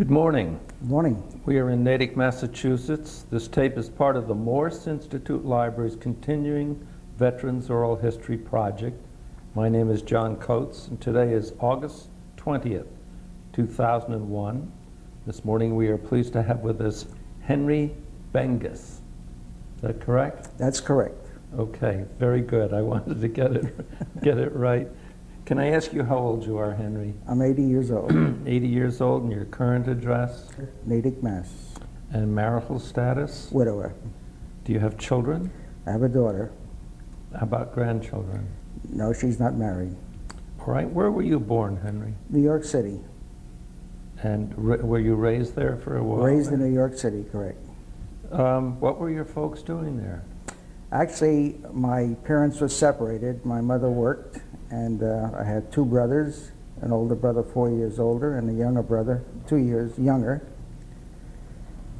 Good morning. Morning. We are in Natick, Massachusetts. This tape is part of the Morse Institute Library's continuing Veterans Oral History Project. My name is John Coates, and today is August 20th, 2001. This morning we are pleased to have with us Henry Bengis. Is that correct? That's correct. Okay, very good. I wanted to get it, get it right. Can I ask you how old you are, Henry? I'm 80 years old. 80 years old, and your current address Natick, Mass. and marital status? Widower. Do you have children? I have a daughter. How about grandchildren? No, she's not married. All right, where were you born, Henry? New York City. And were you raised there for a while? Raised in New York City, correct. Um, what were your folks doing there? Actually, my parents were separated. My mother worked, and uh, I had two brothers, an older brother four years older, and a younger brother two years younger.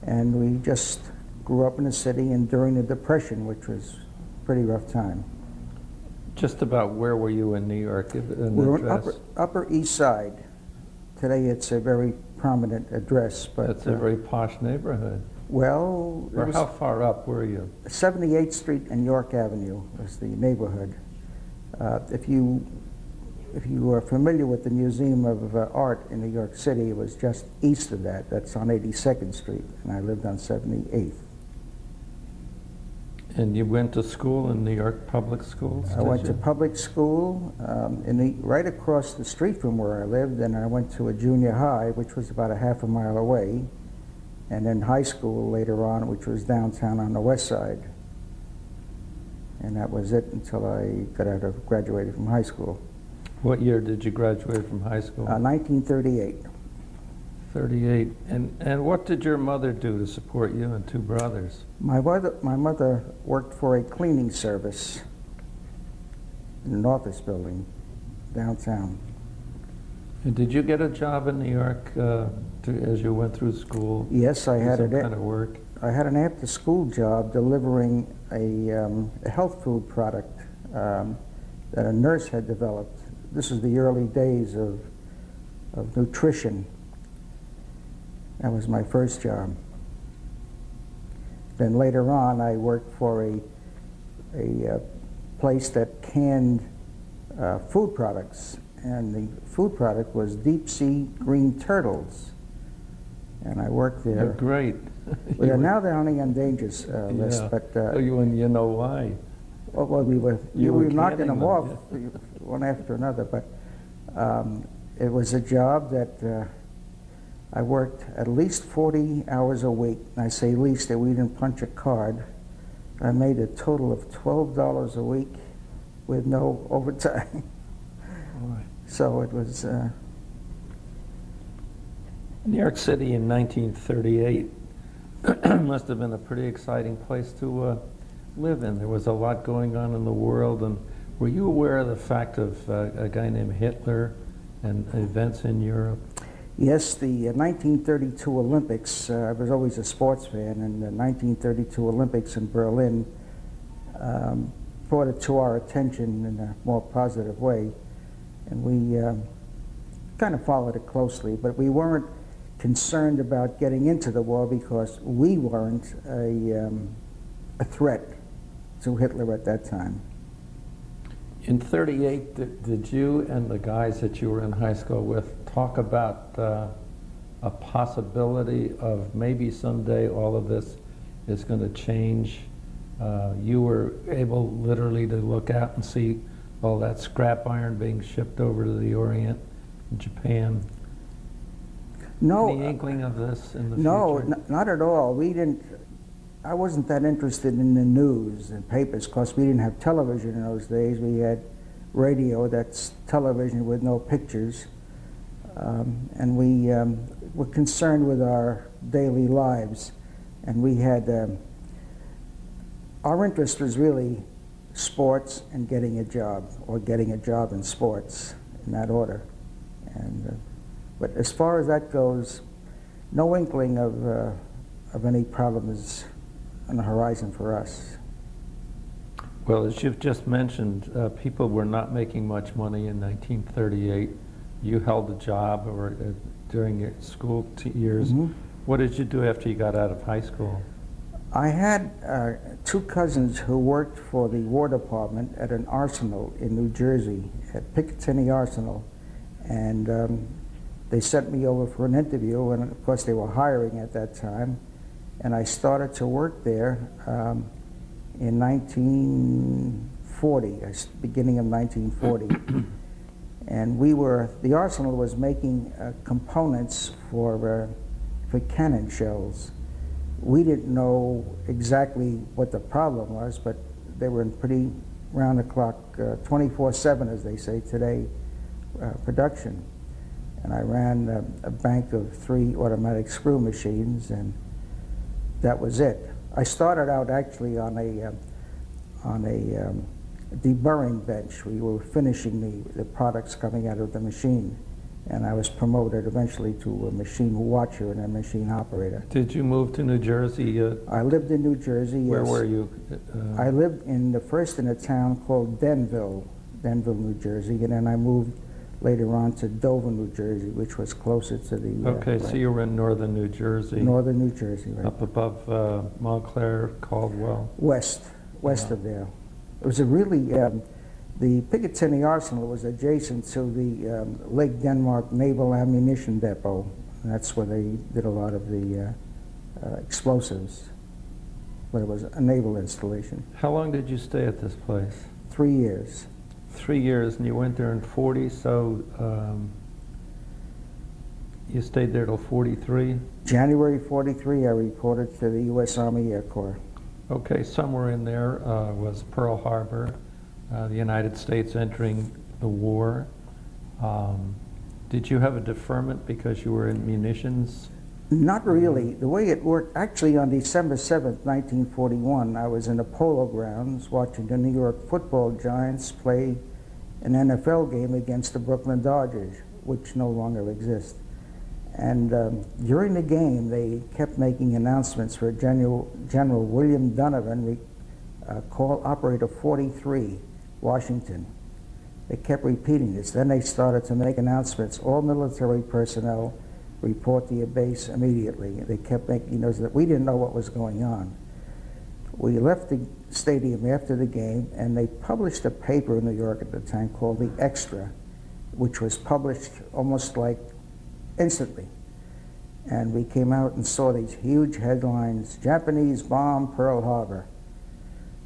And we just grew up in the city and during the Depression, which was a pretty rough time. Just about where were you in New York? An We were on upper, upper East Side. Today it's a very prominent address, but It's a uh, very posh neighborhood. well, Or how far up were you? 78th Street and York Avenue was the neighborhood. Uh, if you if you are familiar with the Museum of uh, Art in New York City, it was just east of that. That's on 82nd Street, and I lived on 78th. And you went to school in New York public schools? I went to public school um, in the, right across the street from where I lived, and I went to a junior high, which was about a half a mile away, and then high school later on, which was downtown on the west side. And that was it until I got out of graduated from high school. What year did you graduate from high school? Uh, 1938. 38. And, and what did your mother do to support you and two brothers? My mother, my mother worked for a cleaning service in an office building downtown. And did you get a job in New York uh, to, as you went through school? Yes, I had Some a, kind of work? I had an after-school job delivering a, um, a health food product um, that a nurse had developed. This was the early days of, of nutrition. That was my first job. Then later on, I worked for a, a uh, place that canned uh, food products, and the food product was deep sea green turtles. And I worked there. They're great. Well, now they're on the endangered uh, list, Yeah. but uh, Oh, you, and you know why. well, well, we were You you were were knocking them them, off one after another. But um, it was a job that uh, I worked at least 40 hours a week. And I say least that we didn't punch a card. I made a total of $12 a week with no overtime. So it was. Uh, New York City in 1938 must have been a pretty exciting place to uh, live in. There was a lot going on in the world, and were you aware of the fact of uh, a guy named Hitler and events in Europe? Yes, the uh, 1932 Olympics, uh, I was always a sports fan, and the 1932 Olympics in Berlin um, brought it to our attention in a more positive way. And we um, kind of followed it closely, but we weren't concerned about getting into the war because we weren't a, um, a threat to Hitler at that time. In 38, did, you and the guys that you were in high school with talk about uh, a possibility of maybe someday all of this is going to change? Uh, you were able literally to look out and see all that scrap iron being shipped over to the Orient, Japan. No, Any inkling of this in the No, future? n- not at all. We didn't. I wasn't that interested in the news and papers because we didn't have television in those days. We had radio. That's television with no pictures, um, and we um, were concerned with our daily lives. And we had um, our interest was really sports and getting a job, or getting a job in sports, in that order. And uh, but as far as that goes, no inkling of, uh, of any problems on the horizon for us. Well, as you've just mentioned, uh, people were not making much money in 1938. You held a job or during your school t- years. Mhm. What did you do after you got out of high school? I had uh, two cousins who worked for the War Department at an arsenal in New Jersey, at Picatinny Arsenal, and um, they sent me over for an interview, and of course they were hiring at that time, and I started to work there um, in 1940, uh, beginning of 1940. and we were, the arsenal was making uh, components for, uh, for cannon shells we didn't know exactly what the problem was, but they were in pretty round the clock, 24 7, as they say today, uh, production. And I ran a, a bank of three automatic screw machines, and that was it. I started out actually on a, um, on a um, deburring bench. We were finishing the, the products coming out of the machine. And I was promoted eventually to a machine watcher and a machine operator. Did you move to New Jersey? Uh, I lived in New Jersey. where yes. were you? Uh, I lived in the first in a town called Denville, Denville, New Jersey, and then I moved later on to Dover, New Jersey, which was closer to the uh, okay, so you were in northern New Jersey, northern New Jersey, right? up above uh, Montclair, Caldwell. west, west of there. It was a really um, the Picatinny Arsenal was adjacent to the um, Lake Denmark Naval Ammunition Depot. And that's where they did a lot of the uh, uh, explosives. But it was a naval installation. How long did you stay at this place? Three years. Three years, and you went there in 40, so um, you stayed there till 43? January 43, I reported to the U.S. Army Air Corps. Okay, somewhere in there uh, was Pearl Harbor, uh, the United States entering the war. Um, did you have a deferment because you were in munitions? Not really. The way it worked, actually on December 7th, 1941, I was in the Polo Grounds watching the New York football Giants play an NFL game against the Brooklyn Dodgers, which no longer exist. And um, during the game, they kept making announcements for General, General William Donovan, uh, call operator 43, Washington. They kept repeating this. Then they started to make announcements. All military personnel report to your base immediately. They kept making those that we didn't know what was going on. We left the stadium after the game, and they published a paper in New York at the time called The Extra, which was published almost like instantly. And we came out and saw these huge headlines Japanese bomb Pearl Harbor.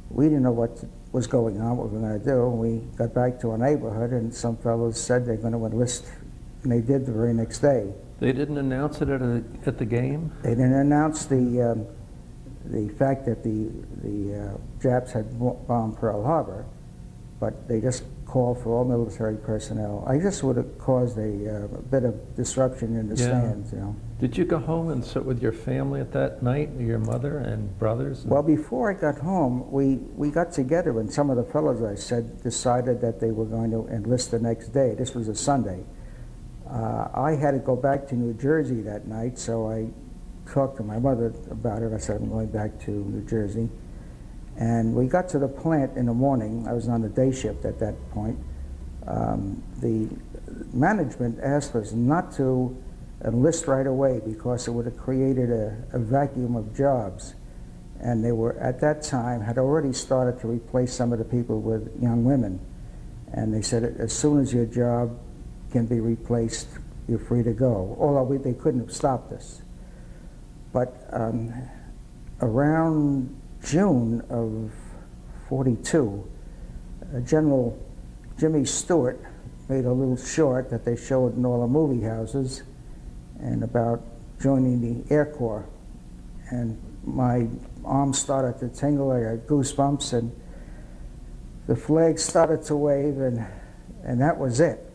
We didn't know what was going on, what we were going to do. We got back to our neighborhood, and some fellows said they're going to enlist, and they did the very next day. They didn't announce it at, a, at the game? They didn't announce the, um, the fact that the, the uh, Japs had bombed Pearl Harbor, but they just called for all military personnel. I just would have caused a, uh, a bit of disruption in the Yeah. stands, you know. Did you go home and sit with your family at that night, your mother and brothers? Well, before I got home, we, we got together, and some of the fellows I said decided that they were going to enlist the next day. This was a Sunday. Uh, I had to go back to New Jersey that night, so I talked to my mother about it. I said, I'm going back to New Jersey. And we got to the plant in the morning. I was on the day shift at that point. Um, the management asked us not to enlist right away because it would have created a, a vacuum of jobs. And they were, at that time, had already started to replace some of the people with young women. And they said, as soon as your job can be replaced, you're free to go. Although we, they couldn't have stopped us. But um, around June of 42, uh, General Jimmy Stewart made a little short that they showed in all the movie houses and about joining the Air Corps. And my arms started to tingle, I got goosebumps, and the flag started to wave, and, and that was it.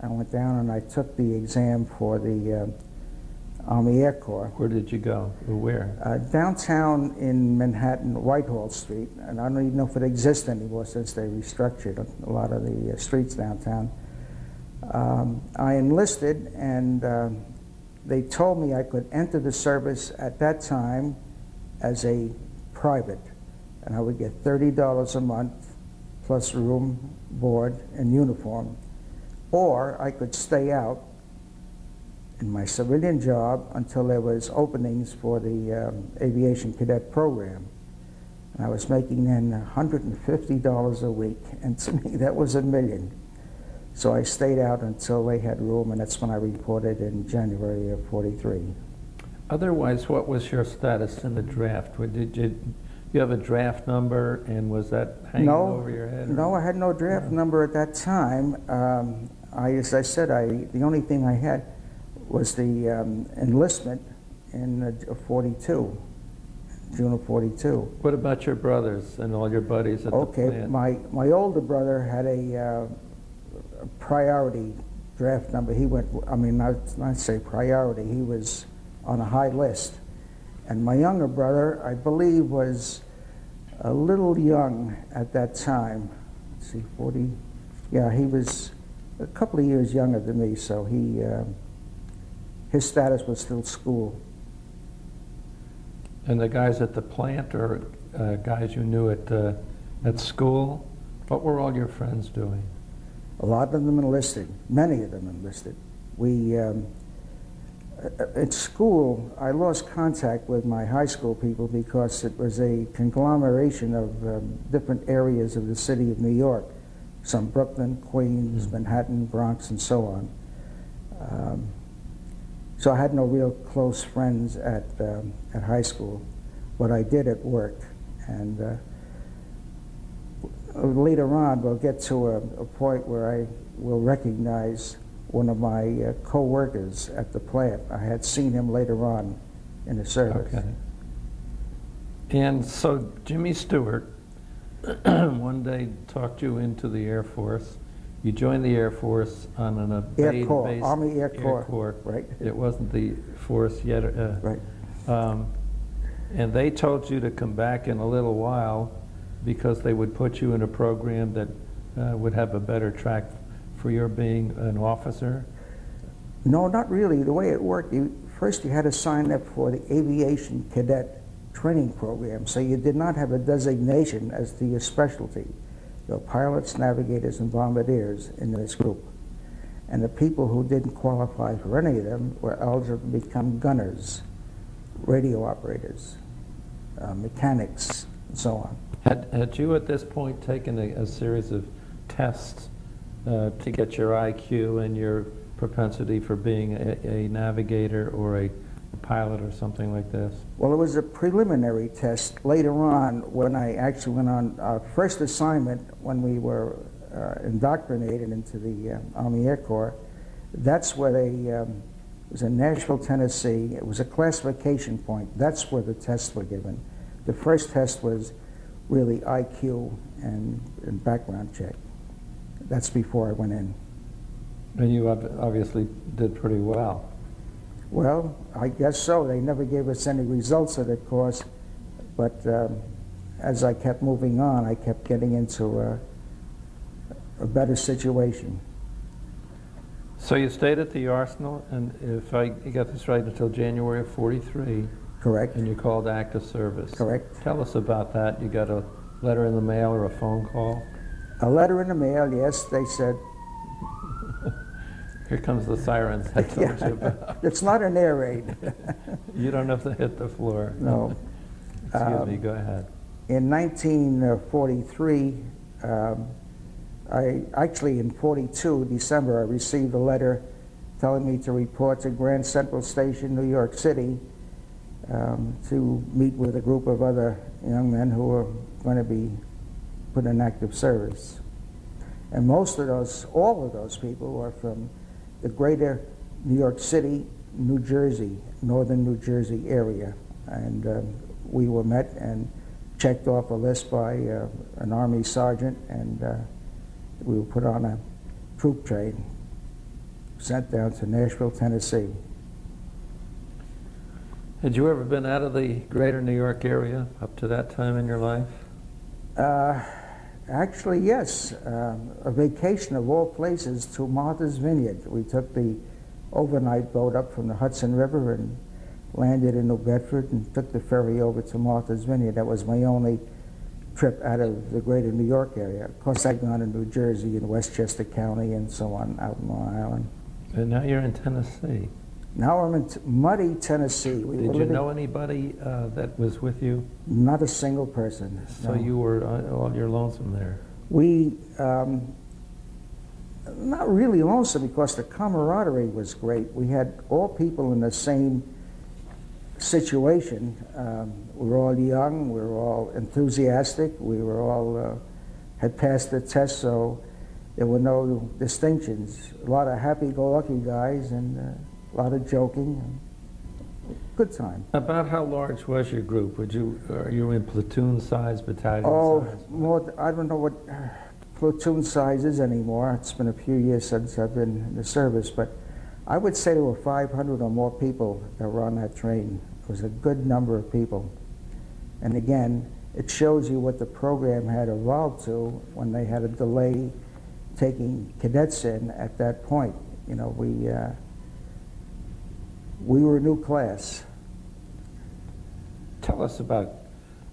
I went down and I took the exam for the uh, Army Air Corps. Where did you go? Where? Uh, downtown in Manhattan, Whitehall Street, and I don't even know if it exists anymore since they restructured a lot of the uh, streets downtown. Um, I enlisted, and uh, they told me I could enter the service at that time as a private, and I would get $30 a month plus room, board, and uniform. Or I could stay out in my civilian job until there was openings for the um, aviation cadet program. And I was making then $150 a week, and to me that was a million. So I stayed out until they had room, and that's when I reported in January of 43. Otherwise, what was your status in the draft? Did you, you have a draft number, and was that hanging no, over your head? or- No, I had no draft No. number at that time. Um, I, as I said, I the only thing I had was the um, enlistment in uh, 42, June of 42. What about your brothers and all your buddies at the Okay, plant? my, my older brother had a, uh, a priority draft number. He went, I mean, not, not say priority, he was on a high list. And my younger brother, I believe, was a little young at that time. Let's see, 40, yeah, he was a couple of years younger than me, so he, uh, his status was still school. And the guys at the plant or uh, guys you knew at, uh, at school? What were all your friends doing? A lot of them enlisted, many of them enlisted. We, um, at school, I lost contact with my high school people because it was a conglomeration of um, different areas of the city of New York. Some Brooklyn, Queens, Mm. Manhattan, Bronx, and so on. Um, so I had no real close friends at, um, at high school, What I did at work. And uh, later on, we'll get to a, a point where I will recognize one of my uh, co-workers at the plant. I had seen him later on in the service. Okay. And so Jimmy Stewart one day talked you into the Air Force. You joined the Air Force on an Air Corps, base. Army Air Corps. Right, It wasn't the force yet. Uh, right. um, and they told you to come back in a little while because they would put you in a program that uh, would have a better track for your being an officer. No, not really. The way it worked, you, first you had to sign up for the aviation cadet training program, so you did not have a designation as to your specialty. Were pilots, navigators, and bombardiers in this group. And the people who didn't qualify for any of them were eligible to become gunners, radio operators, uh, mechanics, and so on. Had, had you at this point taken a, a series of tests uh, to get your IQ and your propensity for being a, a navigator or a pilot or something like this? Well, it was a preliminary test later on when I actually went on our first assignment when we were uh, indoctrinated into the uh, Army Air Corps. That's where they, um, it was in Nashville, Tennessee. It was a classification point. That's where the tests were given. The first test was really IQ and, and background check. That's before I went in. And you obviously did pretty well. Well, I guess so. They never gave us any results of the course, but um, as I kept moving on, I kept getting into a, a better situation. So you stayed at the Arsenal, and if I got this right, until January of 43, Correct? and you called active service. Correct. Tell us about that. You got a letter in the mail or a phone call? A letter in the mail, yes, they said, Here comes the sirens I told you about. it's not an air raid. You don't have to hit the floor. No. Excuse me, Um, go ahead. In 1943, um, I actually in 42 December I received a letter telling me to report to Grand Central Station, New York City, um, to meet with a group of other young men who were going to be put in active service. And most of those, all of those people were from the greater New York City, New Jersey, northern New Jersey area. And um, we were met and checked off a list by uh, an Army sergeant, and uh, we were put on a troop train, sent down to Nashville, Tennessee. Had you ever been out of the greater New York area up to that time in your life? Uh, actually, yes. Um, a vacation of all places to Martha's Vineyard. We took the overnight boat up from the Hudson River and landed in New Bedford and took the ferry over to Martha's Vineyard. That was my only trip out of the greater New York area. Of course, I'd gone to New Jersey and Westchester County and so on out in Long Island. And now you're in Tennessee. Now I'm in Muddy, Tennessee. We Did you know anybody uh, that was with you? Not a single person. So no. you were uh, all your lonesome there. We, um, not really lonesome because the camaraderie was great. We had all people in the same situation. Um, we were all young, we were all enthusiastic, we were all uh, had passed the test, so there were no distinctions. A lot of happy-go-lucky guys and uh, a lot of joking. And good time. About how large was your group? Would you, are you in platoon size, battalion Oh, size? more, I don't know what uh, platoon size is anymore. It's been a few years since I've been in the service, but I would say there were 500 or more people that were on that train. It was a good number of people. And again, it shows you what the program had evolved to when they had a delay taking cadets in at that point. You know, we, uh, we were a new class. Tell us about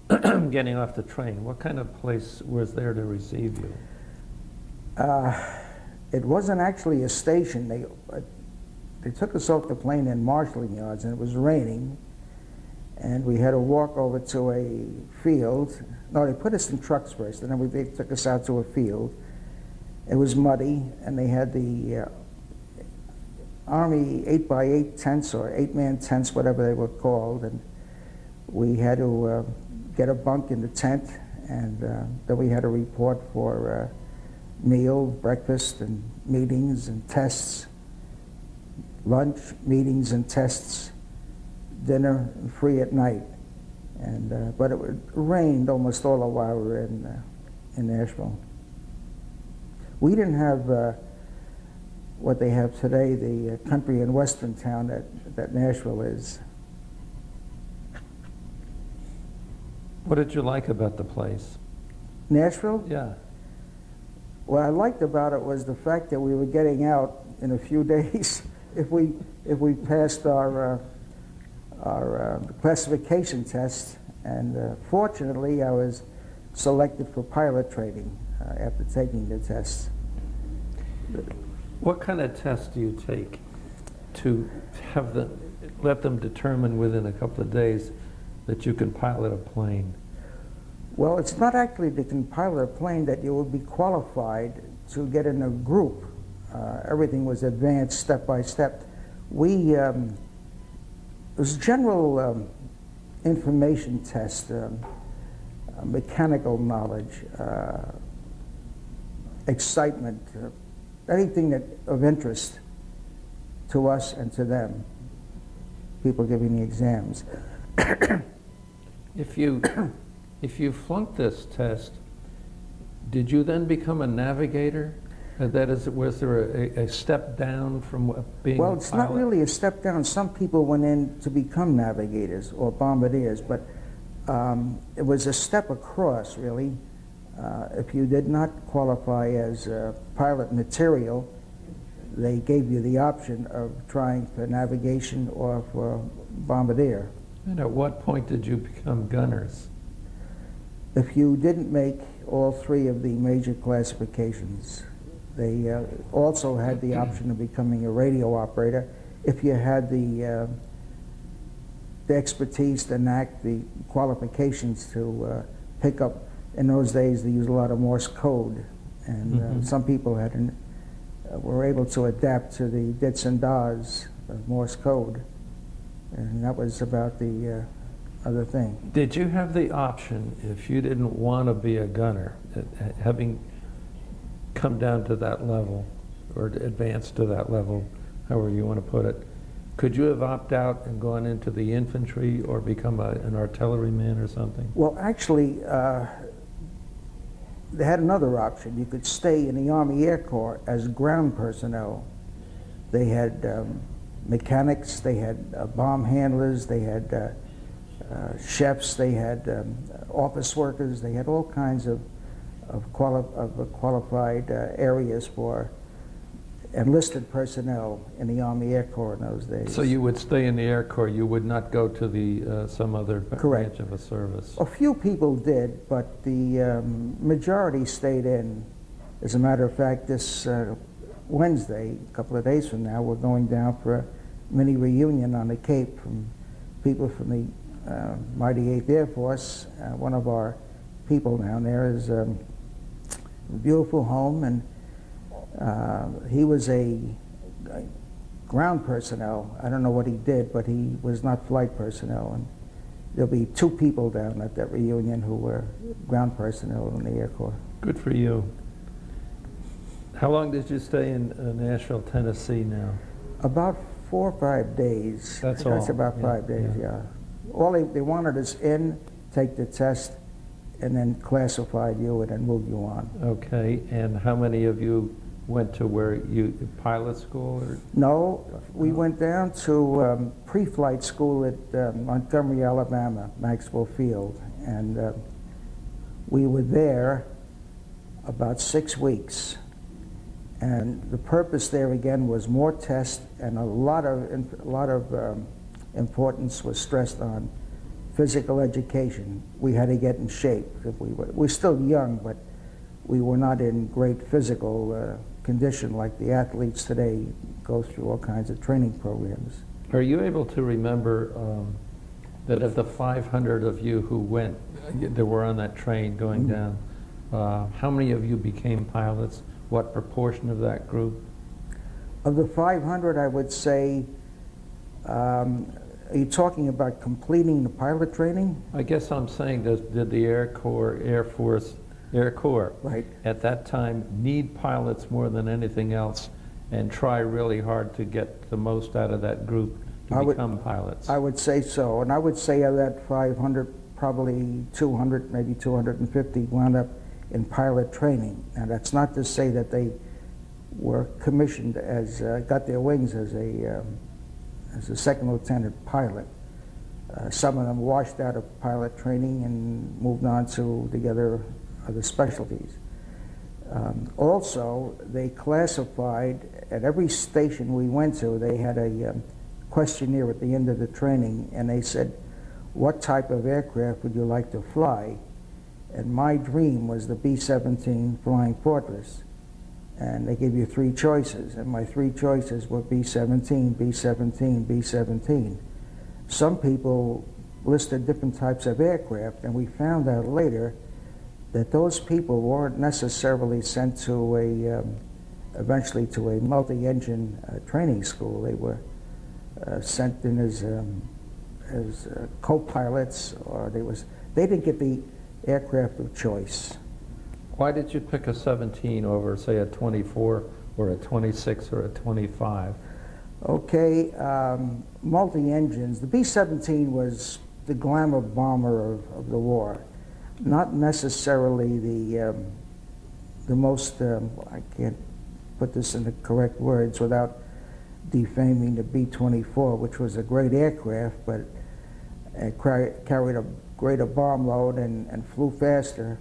getting off the train. What kind of place was there to receive you? Uh, it wasn't actually a station. They, uh, they took us off the plane in marshalling yards, and it was raining, and we had to walk over to a field. No, they put us in trucks first, and then we, they took us out to a field. It was muddy, and they had the uh, Army 8 by 8 tents or 8-man tents, whatever they were called, and we had to uh, get a bunk in the tent, and uh, then we had to report for uh, meal, breakfast, and meetings and tests, lunch, meetings and tests, dinner, free at night. And uh, but it rained almost all the while we were in uh, in Nashville. We didn't have uh, what they have today, the uh, country and western town that that Nashville is. What did you like about the place? Nashville. Yeah. What I liked about it was the fact that we were getting out in a few days if we if we passed our uh, our uh, classification test. And uh, fortunately, I was selected for pilot training uh, after taking the test. What kind of tests do you take to have the, let them determine within a couple of days that you can pilot a plane? Well, it's not actually that you can pilot a plane that you will be qualified to get in a group. Uh, everything was advanced step by step. We um, it was a general um, information test, um, uh, mechanical knowledge, uh, excitement, uh, anything that of interest to us and to them. People giving the exams. If you, if you flunked this test, did you then become a navigator? Uh, That is, was there a, a step down from being Well, it's not really a step down. Some people went in to become navigators or bombardiers, but um, it was a step across, really. Uh, if you did not qualify as uh, pilot material, they gave you the option of trying for navigation or for bombardier. And at what point did you become gunners? If you didn't make all three of the major classifications, they uh, also had the option of becoming a radio operator if you had the, uh, the expertise, the knack, the qualifications to uh, pick up. In those days, they used a lot of Morse code, and uh, Mhm. some people had an, uh, were able to adapt to the dits and das of Morse code, and that was about the uh, other thing. Did you have the option, if you didn't want to be a gunner, uh, having come down to that level, or advanced to that level, however you want to put it, could you have opted out and gone into the infantry or become a, an artilleryman or something? Well, actually, uh, they had another option. You could stay in the Army Air Corps as ground personnel. They had um, mechanics, they had uh, bomb handlers, they had uh, uh, chefs, they had um, office workers, they had all kinds of, of, quali- of uh, qualified uh, areas for enlisted personnel in the Army Air Corps in those days. So you would stay in the Air Corps, you would not go to the, uh, some other Correct. branch of a service? A few people did, but the um, majority stayed in. As a matter of fact, this uh, Wednesday, a couple of days from now, we're going down for a mini reunion on the Cape from people from the uh, mighty 8th Air Force. Uh, one of our people down there is um, a beautiful home, and uh, he was a, a ground personnel. I don't know what he did, but he was not flight personnel. And there'll be two people down at that reunion who were ground personnel in the Air Corps. Good for you. How long did you stay in uh, Nashville, Tennessee now? About four or five days. That's all. That's about yeah, five days, yeah. yeah. All they, they wanted us in, take the test, and then classified you and then move you on. Okay, and how many of you went to where you, pilot school or? No, we went down to um, pre-flight school at um, Montgomery, Alabama, Maxwell Field, and uh, we were there about six weeks. And the purpose there again was more tests, and a lot of a lot of um, importance was stressed on physical education. We had to get in shape. If we were, we're still young, but we were not in great physical uh, condition like the athletes today go through all kinds of training programs. Are you able to remember um, that of the 500 of you who went, that were on that train going Mhm. down, uh, how many of you became pilots? What proportion of that group? Of the 500, I would say, um, are you talking about completing the pilot training? I guess I'm saying, does, did the Air Corps, Air Force, Air Corps Right. at that time need pilots more than anything else and try really hard to get the most out of that group to I would- become pilots? I would say so, and I would say of that 500, probably 200, maybe 250 wound up in pilot training. Now, that's not to say that they were commissioned as, uh, got their wings as a, um, as a second lieutenant pilot. Uh, some of them washed out of pilot training and moved on to the other, other specialties. Um, also, they classified, at every station we went to, they had a um, questionnaire at the end of the training, and they said, what type of aircraft would you like to fly? And my dream was the B-17 Flying Fortress. And they gave you three choices, and my three choices were B-17, B-17, B-17. Some people listed different types of aircraft, and we found out later that those people weren't necessarily sent to a, um, eventually to a multi-engine uh, training school. They were uh, sent in as, um, as uh, co-pilots, or they was, they didn't get the aircraft of choice. Why did you pick a 17 over, say, a 24 or a 26 or a 25? Okay, um, multi-engines. The B-17 was the glamour bomber of, of the war, not necessarily the um, the most. Um, I can't put this in the correct words without defaming the B-24, which was a great aircraft, but it carried a greater bomb load and, and flew faster.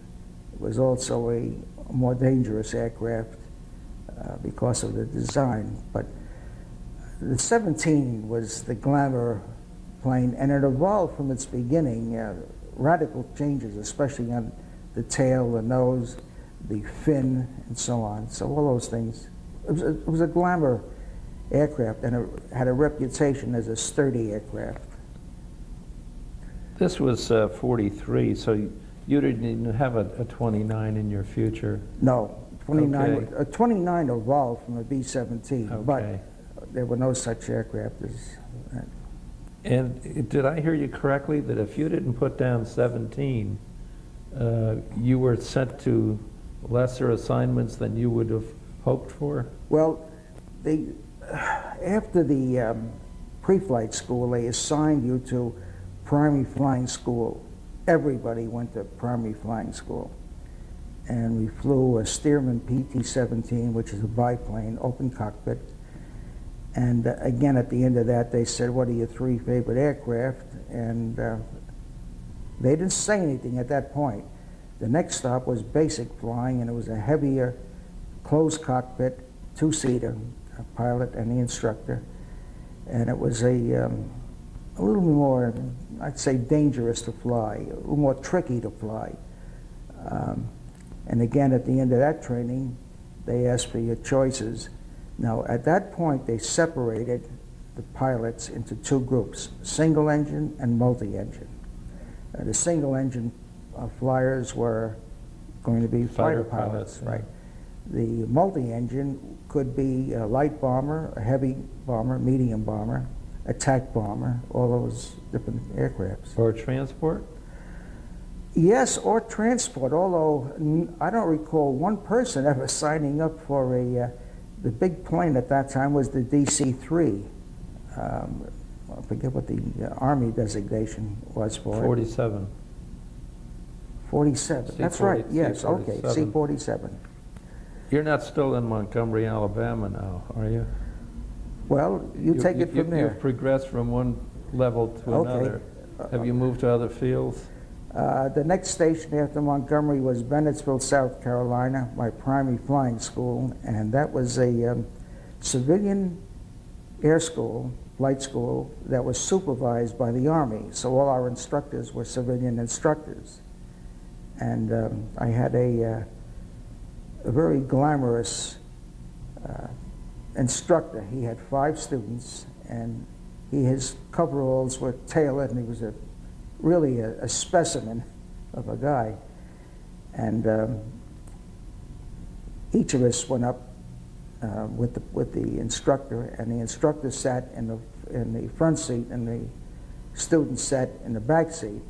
It was also a more dangerous aircraft uh, because of the design, but. The 17 was the glamour plane, and it evolved from its beginning. Uh, radical changes, especially on the tail, the nose, the fin, and so on. So all those things. It was a, it was a glamour aircraft, and it had a reputation as a sturdy aircraft. This was uh, 43, so you didn't have a, a 29 in your future. No, 29. Okay. Uh, 29 evolved from a B-17, Okay. but there were no such aircraft as. And did I hear you correctly that if you didn't put down 17, uh, you were sent to lesser assignments than you would have hoped for? Well, they, after the um, pre-flight school, they assigned you to primary flying school. Everybody went to primary flying school. And we flew a Stearman PT-17, which is a biplane, open cockpit. And uh, again, at the end of that, they said, what are your three favorite aircraft? And uh, they didn't say anything at that point. The next stop was basic flying, and it was a heavier, closed cockpit, two-seater, a pilot and the instructor. And it was a, um, a little more, I'd say, dangerous to fly, a little more tricky to fly. Um, and again, at the end of that training, they asked for your choices. Now, at that point, they separated the pilots into two groups, single engine and multi-engine. Uh, the single engine uh, flyers were going to be Fighter fighter, pilots, pilots, yeah. right? The multi-engine could be a light bomber, a heavy bomber, medium bomber, attack bomber, all those different aircrafts. Or transport? Yes, or transport, although n- I don't recall one person ever signing up for a, uh, the big plane at that time was the DC-3. Um, I forget what the uh, Army designation was for it. 47. 47, that's right, yes, okay, C-47. C-47. You're not still in Montgomery, Alabama now, are you? Well, you take it you- from there. You've progressed from one level to Okay. another. Have you moved to other fields? Uh, The next station after Montgomery was Bennettsville, South Carolina, my primary flying school, and that was a um, civilian air school, flight school, that was supervised by the Army. So all our instructors were civilian instructors. And um, I had a, uh, a very glamorous uh, instructor. He had five students, and he, his coveralls were tailored, and he was a really a, a specimen of a guy. And um, each of us went up uh, with the with the instructor, and the instructor sat in the in the front seat, and the student sat in the back seat.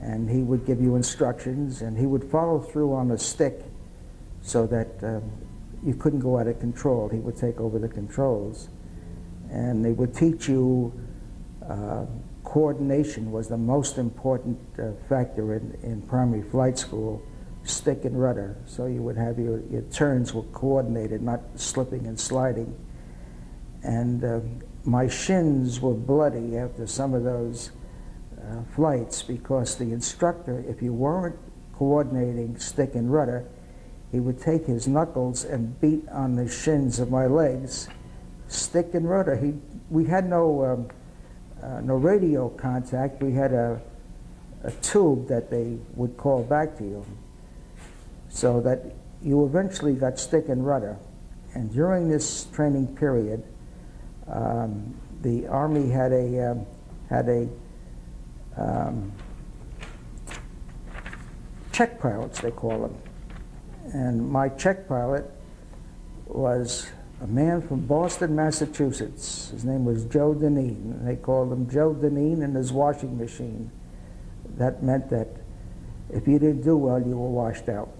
And he would give you instructions, and he would follow through on the stick, so that um, you couldn't go out of control. He would take over the controls, and they would teach you. Uh, coordination was the most important uh, factor in, in primary flight school, stick and rudder. So you would have your, your turns were coordinated, not slipping and sliding. And uh, my shins were bloody after some of those uh, flights because the instructor, if you weren't coordinating stick and rudder, he would take his knuckles and beat on the shins of my legs, stick and rudder. He, we had no um, uh, no radio contact. We had a, a tube that they would call back to you, so that you eventually got stick and rudder. And during this training period, um, the Army had a um, had a um, check pilots, they call them. And my check pilot was a man from Boston, Massachusetts. His name was Joe Deneen. They called him Joe Deneen and his washing machine. That meant that if you didn't do well, you were washed out.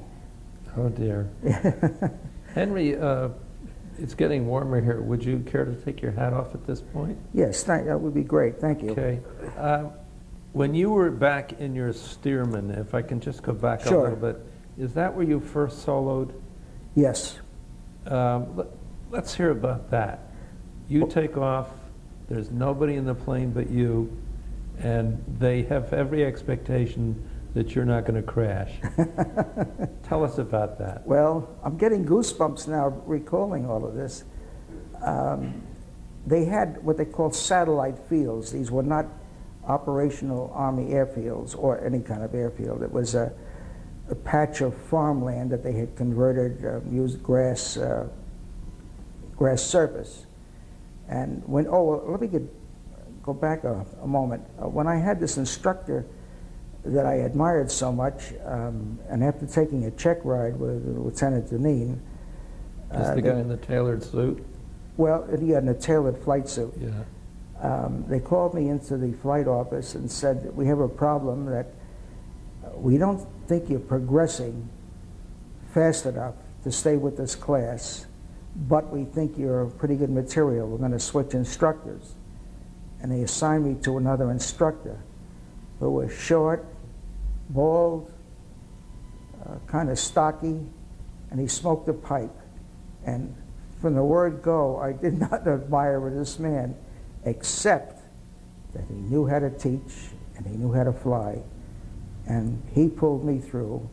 Oh dear. Henry, uh, it's getting warmer here. Would you care to take your hat off at this point? yes, thank, that would be great. Thank you. Okay. Uh, When you were back in your Stearman, if I can just go back a little bit, is that where you first soloed? Yes. Um, Let's hear about that. You take off, there's nobody in the plane but you, and they have every expectation that you're not going to crash. Tell us about that. Well, I'm getting goosebumps now recalling all of this. Um, they had what they called satellite fields. These were not operational Army airfields or any kind of airfield. It was a, a patch of farmland that they had converted, uh, used grass, uh, grass surface. And when, oh, well, let me get, go back a, a moment. Uh, when I had this instructor that I admired so much, um, and after taking a check ride with Lieutenant Deneen, Just uh, the they- guy in the tailored suit? well, he had a tailored flight suit. Yeah. Um, they called me into the flight office and said, that we have a problem that uh, we don't think you're progressing fast enough to stay with this class, but we think you're pretty good material. We're going to switch instructors. And they assigned me to another instructor who was short, bald, uh, kind of stocky, and he smoked a pipe. And from the word go, I did not admire this man, except that he knew how to teach and he knew how to fly. And he pulled me through,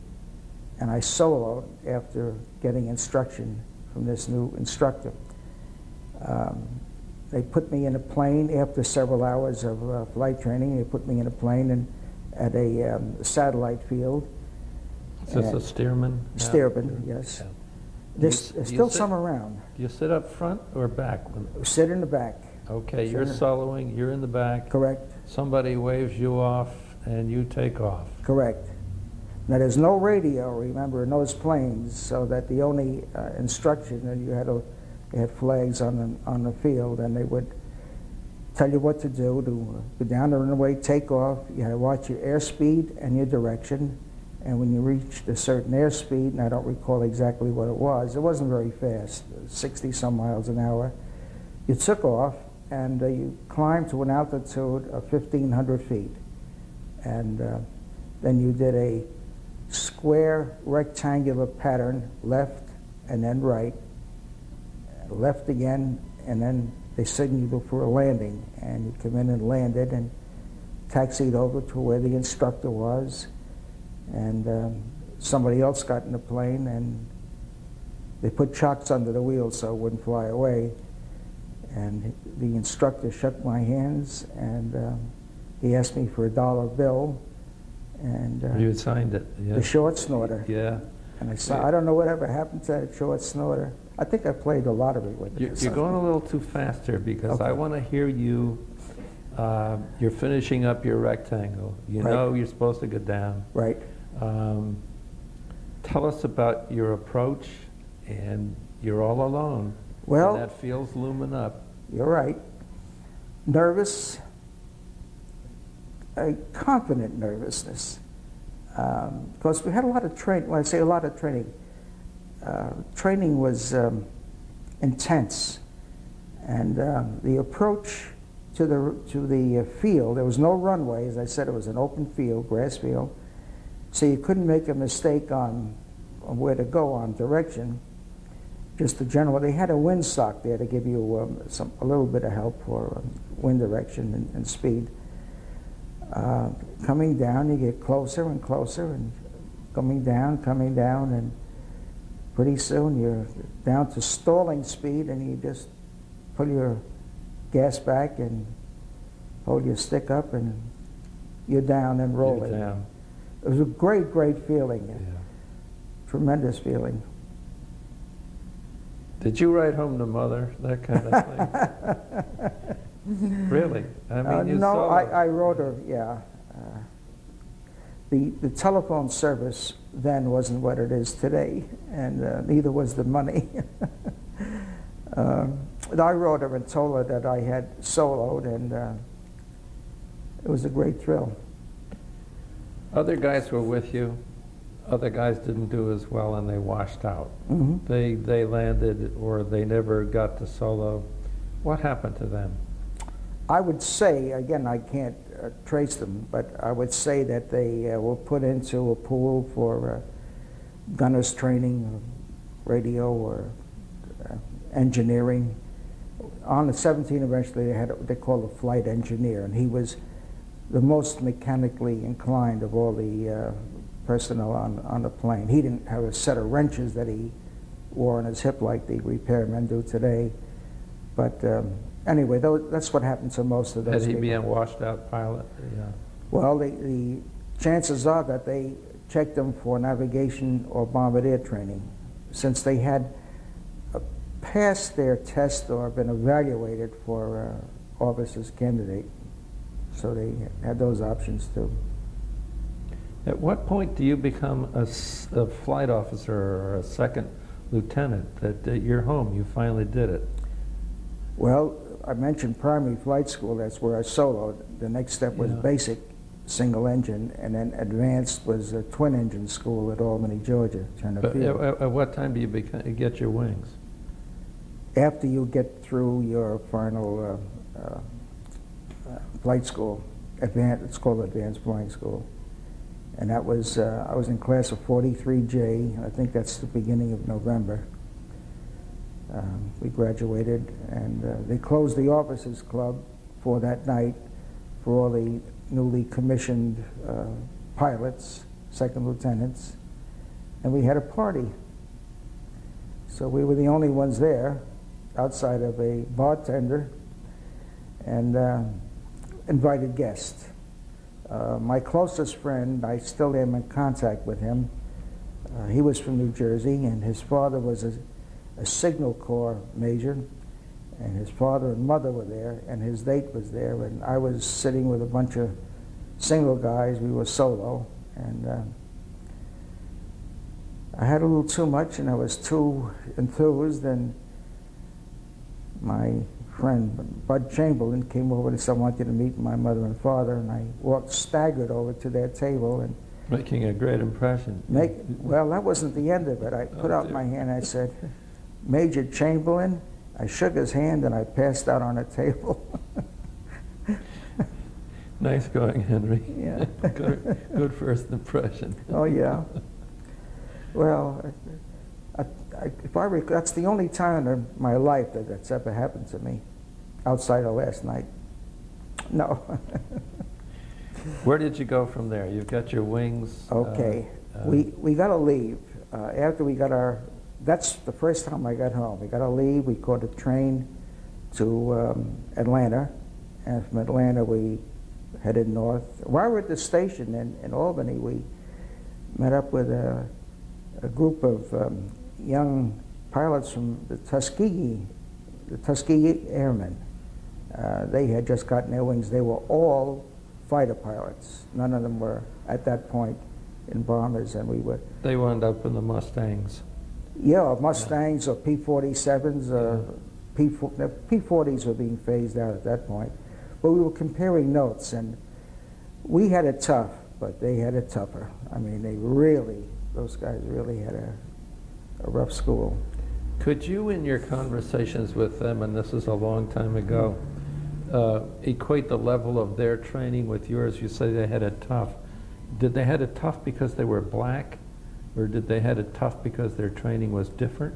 and I soloed after getting instruction from this new instructor. Um, they put me in a plane after several hours of uh, flight training. They put me in a plane and at a um, satellite field. Is this a Stearman? now? Stearman, yes. Yeah. There's, you- still sit- some around. Do you sit up front or back? when- Sit in the back. Okay, you're soloing, you're in the back, Correct? somebody waves you off, and you take off. Correct. Now, there's no radio, remember, in those planes, so that the only uh, instruction, that you had to, had flags on the, on the field, and they would tell you what to do, to go down the runway, take off. You had to watch your airspeed and your direction. And when you reached a certain airspeed, and I don't recall exactly what it was, it wasn't very fast, 60 some miles an hour, you took off and uh, you climbed to an altitude of 1,500 feet. And uh, then you did a square rectangular pattern, left and then right, left again, and then they signaled for a landing. And you come in and landed and taxied over to where the instructor was. And um, somebody else got in the plane and they put chocks under the wheels so it wouldn't fly away. And the instructor shook my hands and um, he asked me for a dollar bill and uh, You signed it, yeah. the short snorter. Yeah. And I said, I don't know whatever happened to that short snorter. I think I played the lottery with it. You're you're going a little too fast here, because I want to hear you, uh, you're finishing up your rectangle. You Right. know you're supposed to go down. Right. Um, Tell us about your approach, and you're all alone. Well- that feels looming up. You're right. Nervous, a confident nervousness. Um, because we had a lot of training, when I say a lot of training, uh, training was um, intense. And um, the approach to the, to the uh, field, there was no runway, as I said, it was an open field, grass field. So you couldn't make a mistake on, on where to go on direction just the general. They had a windsock there to give you um, some a little bit of help for um, wind direction and, and speed. Uh, coming down, you get closer and closer, and coming down, coming down, and pretty soon you're down to stalling speed, and you just pull your gas back and hold your stick up, and you're down and rolling. down. It was a great, great feeling, Yeah. tremendous feeling. Did you write home to mother, that kind of thing? Really? I Uh, mean, you no, I. I wrote her, yeah. Uh, the, the telephone service then wasn't what it is today, and uh, neither was the money. um, I wrote her and told her that I had soloed, and uh, it was a great thrill. Other guys were with you. Other guys didn't do as well, and they washed out. hmm They they landed, or they never got to solo. What happened to them? I would say, again, I can't uh, trace them, but I would say that they uh, were put into a pool for uh, gunners training, uh, radio or uh, engineering. On the 17 eventually they had what they called a flight engineer, and he was the most mechanically inclined of all the uh, personnel on, on the plane. He didn't have a set of wrenches that he wore on his hip like the repairmen do today. But um, anyway, that's what happened to most of those Had he people. been a washed-out pilot? Yeah. Well, the, the chances are that they checked them for navigation or bombardier training, since they had uh, passed their test or been evaluated for uh, officers candidate. So they had those options too. At what point do you become a flight officer or a second lieutenant? That, that you're home, you finally did it. Well, I mentioned primary flight school, that's where I soloed. The next step was Yeah. basic single engine, and then advanced was a twin engine school at Albany, Georgia, But at, at what time do you beca- get your wings? after you get through your final uh, uh, uh, flight school, advanced, it's called advanced flying school, and that was uh, I was in class of 43J. I think that's the beginning of November. Um, we graduated, and uh, they closed the officers' club for that night for all the newly commissioned uh, pilots, second lieutenants, and we had a party. So we were the only ones there, outside of a bartender and uh, invited guests. Uh, my closest friend, I still am in contact with him. Uh, he was from New Jersey, and his father was a, a Signal Corps major, and his father and mother were there, and his date was there, and I was sitting with a bunch of single guys. We were solo, and uh, I had a little too much, and I was too enthused, and my friend Bud Chamberlain came over and said, I want you to meet my mother and father, and I walked staggered over to their table and Making a great impression. make, well, that wasn't the end of it. I put Oh, out dear. my hand, I said, Major Chamberlain, I shook his hand and I passed out on a table. Nice going, Henry. Yeah. Good, good first impression. Oh, yeah. Well, I, I, if I rec- that's the only time in my life that that's ever happened to me, outside of last night. No. Where did you go from there? You've got your wings. uh, Okay, uh, we, we got to leave. Uh, after we got our, that's the first time I got home. We got to leave, we caught a train to um, Atlanta, and from Atlanta we headed north. While we were at the station in, in Albany, we met up with a, a group of um, young pilots from the Tuskegee, the Tuskegee Airmen. Uh, they had just gotten their wings. They were all fighter pilots. None of them were at that point in bombers, and we were, They wound up in the Mustangs. Yeah, Mustangs or P-47s. Uh, P P-40s were being phased out at that point, but we were comparing notes, and we had it tough, but they had it tougher. I mean, they really, those guys really had a, a rough school. Could you, in your conversations with them, and this is a long time ago, uh, equate the level of their training with yours? You say they had it tough. Did they had it tough because they were black, or did they had it tough because their training was different?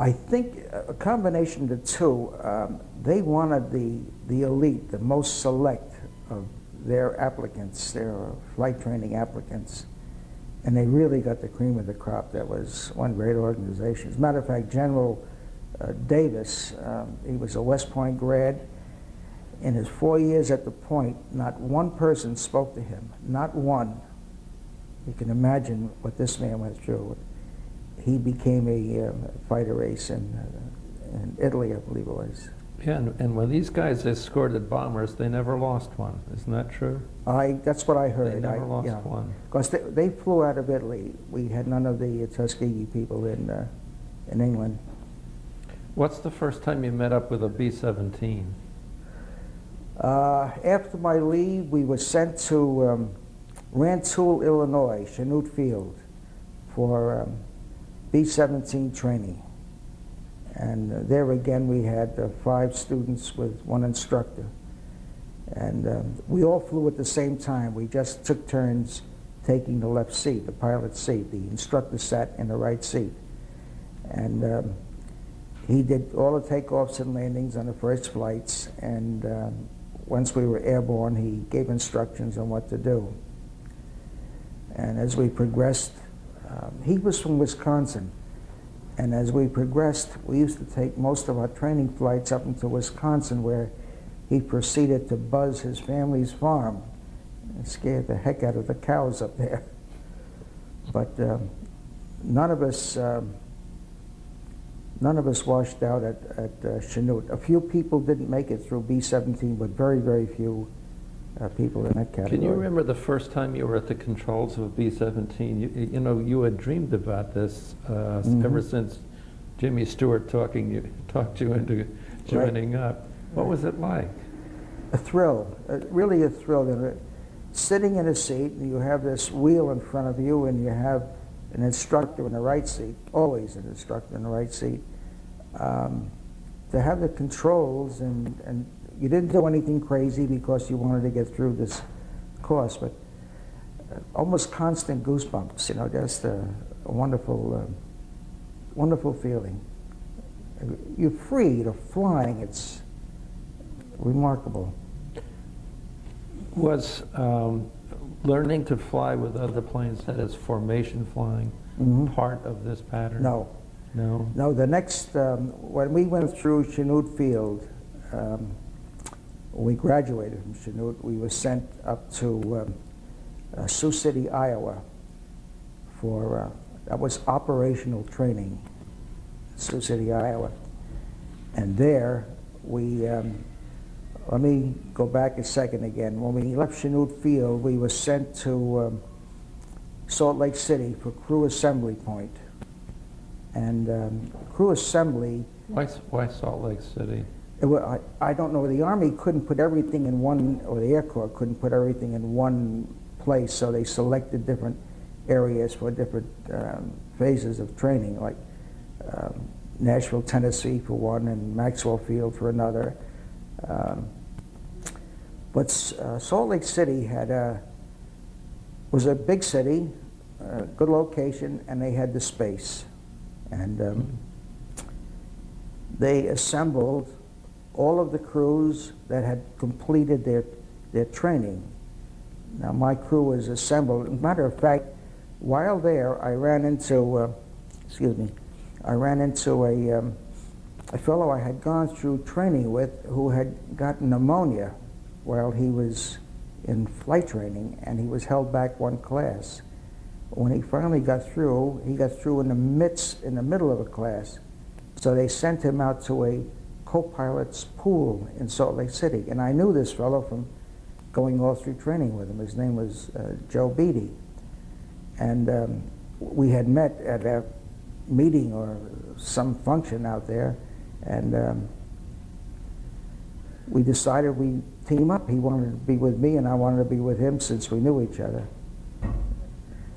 I think a combination of the two. Um, they wanted the the elite, the most select of their applicants, their flight training applicants, and they really got the cream of the crop. That was one great organization. As a matter of fact, General uh, Davis, um, he was a West Point grad. In his four years at the point, not one person spoke to him. Not one. You can imagine what this man went through he became a um, fighter ace in, uh, in Italy, I believe it was. Yeah, and, and when these guys escorted bombers, they never lost one. Isn't that true? I, that's what I heard. They never I, lost yeah. one. Because they, they flew out of Italy. We had none of the Tuskegee people in, uh, in England. What's the first time you met up with a B-17? Uh, after my leave, we were sent to um, Rantoul, Illinois, Chanute Field, for um, B-17 training. And uh, there again, we had uh, five students with one instructor. And um, we all flew at the same time. We just took turns taking the left seat, the pilot's seat. The instructor sat in the right seat. And um, he did all the takeoffs and landings on the first flights. And um, once we were airborne, he gave instructions on what to do. And as we progressed, um, he was from Wisconsin. And as we progressed, we used to take most of our training flights up into Wisconsin, where he proceeded to buzz his family's farm and scared the heck out of the cows up there. But um, none of us, um, none of us washed out at, at uh. A few people didn't make it through B-17, but very, very few uh, people in that category. Can you remember the first time you were at the controls of a B-17? You, you know, you had dreamed about this uh, Mhm. ever since Jimmy Stewart talking you talked you into joining up. What Right. was it like? a thrill, uh, really a thrill. Uh, sitting in a seat, and you have this wheel in front of you, and you have an instructor in the right seat, always an instructor in the right seat. Um, to have the controls, and, and you didn't do anything crazy because you wanted to get through this course, but uh, almost constant goosebumps, you know, just a, a wonderful, um, wonderful feeling. Uh, You're free, you're flying, it's remarkable. Was um, learning to fly with other planes, that is formation flying, Mhm. part of this pattern? No, No? no. The next, um, when we went through Chanute Field, um, we graduated from Chanute, we were sent up to um, uh, Sioux City, Iowa, for uh, that was operational training. Sioux City, Iowa, And there, we, um, let me go back a second again. When we left Chanute Field, we were sent to um, Salt Lake City for crew assembly point. And um, crew assembly, Why, why Salt Lake City? I, I don't know, the Army couldn't put everything in one, or the Air Corps couldn't put everything in one place, so they selected different areas for different um, phases of training, like um, Nashville, Tennessee for one, and Maxwell Field for another. Um, but uh, Salt Lake City had a, was a big city, a good location, and they had the space. And um, they assembled all of the crews that had completed their, their training. Now, my crew was assembled. Matter of fact, while there, I ran into, uh, excuse me, I ran into a, um, a fellow I had gone through training with who had gotten pneumonia while he was in flight training, and he was held back one class. When he finally got through, he got through in the midst, in the middle of a class. So they sent him out to a co-pilot's pool in Salt Lake City, and I knew this fellow from going all through training with him. His name was uh, Joe Beatty, and um, we had met at a meeting or some function out there, and um, we decided we team up. He wanted to be with me, and I wanted to be with him since we knew each other.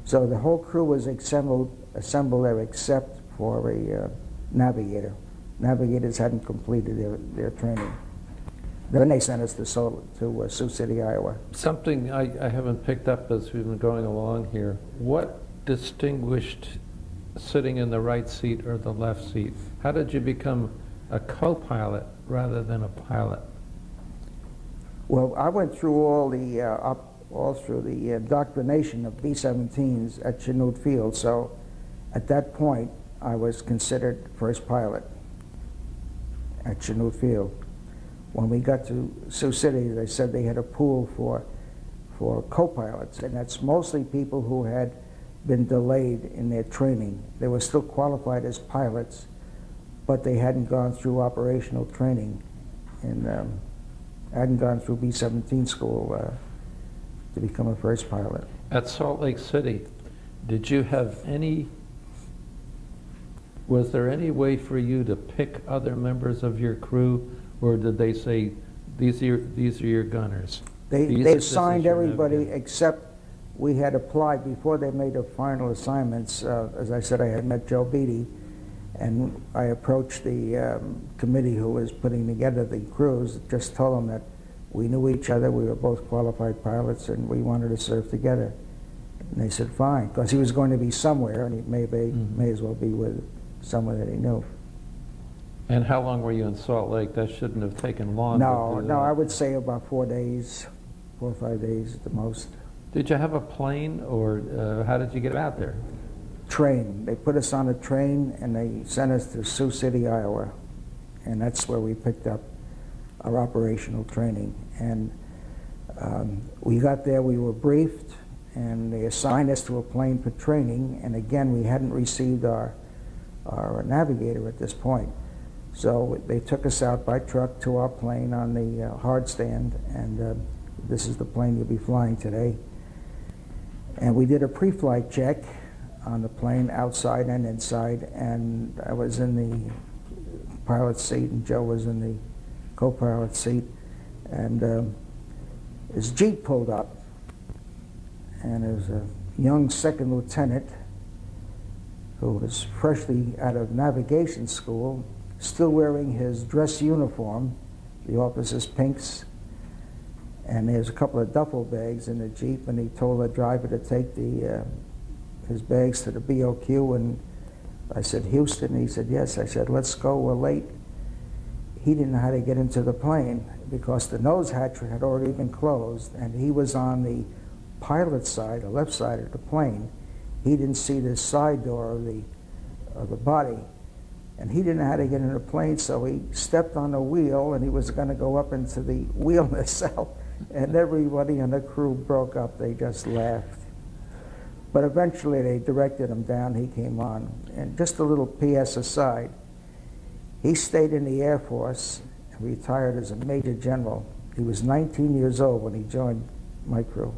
So the whole crew was assembled, assembled there except for a uh, navigator. Navigators hadn't completed their, their training. Then they sent us to, Sol- to uh, Sioux City, Iowa. Something I, I haven't picked up as we've been going along here. What distinguished sitting in the right seat or the left seat? How did you become a co-pilot rather than a pilot? Well, I went through all the uh, up, all through the indoctrination of B-17s at Chanute Field. So, at that point, I was considered first pilot at Chanute Field. When we got to Sioux City, they said they had a pool for for co-pilots, and that's mostly people who had been delayed in their training. They were still qualified as pilots, but they hadn't gone through operational training and um, hadn't gone through B-17 school uh, to become a first pilot. At Salt Lake City, did you have any, was there any way for you to pick other members of your crew? Or did they say, these are, your- these are your gunners? They, These- they assigned everybody except we had applied before they made the final assignments. Uh, as I said, I had met Joe Beatty, and I approached the um, committee who was putting together the crews, just told them that we knew each other, we were both qualified pilots, and we wanted to serve together. And they said, fine, because he was going to be somewhere, and he may, be, Mhm. may as well be with someone that he knew. And how long were you in Salt Lake? That shouldn't have taken long. No, no. I would say about four days, four or five days at the most. Did you have a plane, or uh, how did you get out there? train. They put us on a train and they sent us to Sioux City, Iowa. And that's where we picked up our operational training. And um, we got there, we were briefed, and they assigned us to a plane for training. And again, we hadn't received our, our navigator at this point. So they took us out by truck to our plane on the uh, hard stand, and uh, this is the plane you'll be flying today. And we did a pre-flight check on the plane, outside and inside, and I was in the pilot's seat, and Joe was in the co-pilot seat, and um, his Jeep pulled up, and there was a young second lieutenant who was freshly out of navigation school, still wearing his dress uniform, the officer's pinks, and there's a couple of duffel bags in the Jeep, and he told the driver to take the uh, his bags to the BOQ, and I said, Houston? He said, yes. I said, let's go, we're late. He didn't know how to get into the plane because the nose hatch had already been closed, and he was on the pilot side, the left side of the plane. He didn't see the side door of the, of the body, and he didn't know how to get in the plane, so he stepped on the wheel, and he was going to go up into the wheel itself, and everybody on the crew broke up. They just laughed. But eventually they directed him down, he came on. And just a little PS aside, He stayed in the Air Force and retired as a Major General. He was 19 years old when he joined my crew,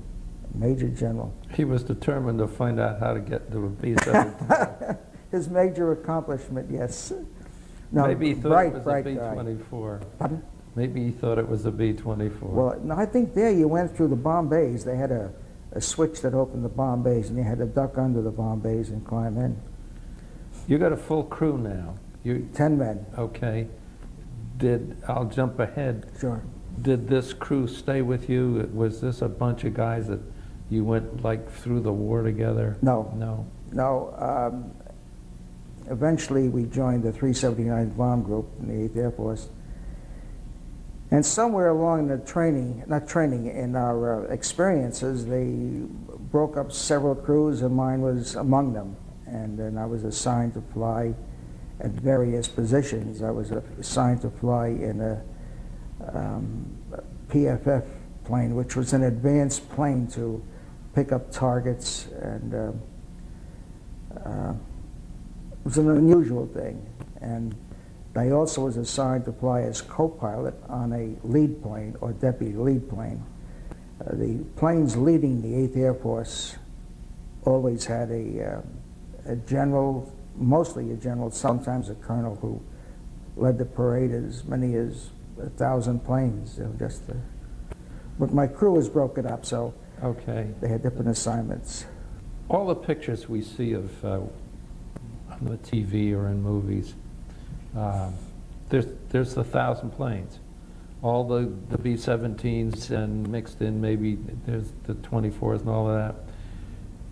Major General. He was determined to find out how to get to a B-17. His major accomplishment, yes. No, Maybe he thought bright, it was a bright guy. B-24. Pardon? Maybe he thought it was a B-24. Well, no, I think there you went through the bomb bays. They had a, a switch that opened the bomb bays, and you had to duck under the bomb bays and climb in. You got a full crew now. You, Ten men, okay. Did, I'll jump ahead. sure. Did this crew stay with you? Was this a bunch of guys that you went like through the war together? No. No. No, um, eventually we joined the 379th Bomb Group in the 8th Air Force. And somewhere along the training, not training, in our uh, experiences, they broke up several crews, and mine was among them. And then I was assigned to fly at various positions. I was assigned to fly in a um, PFF plane, which was an advanced plane to pick up targets and. um uh, it was an unusual thing. And I also was assigned to fly as co-pilot on a lead plane or deputy lead plane. Uh, the planes leading the 8th Air Force always had a, uh, a general, mostly a general, sometimes a colonel who led the parade as many as a thousand planes. Just but my crew was broken up, so Okay. they had different assignments. All the pictures we see of uh, on the TV or in movies, uh, there's there's a thousand planes. All the, the B-17s and mixed in maybe there's the 24s and all of that.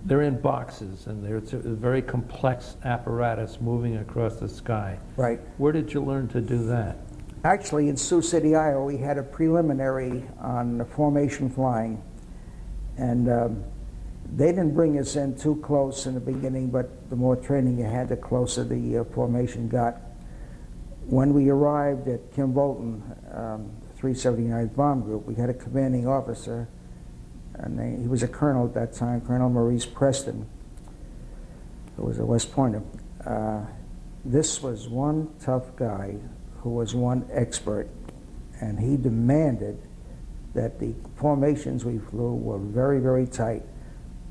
They're in boxes and there's a very complex apparatus moving across the sky. Right. Where did you learn to do that? Actually, in Sioux City, Iowa, we had a preliminary on formation flying. And um, they didn't bring us in too close in the beginning, but the more training you had, the closer the uh, formation got. When we arrived at Kimbolton, um, 379th Bomb Group, we had a commanding officer, and they, he was a colonel at that time, Colonel Maurice Preston, who was a West Pointer. Uh, this was one tough guy who was one expert, and he demanded that the formations we flew were very, very tight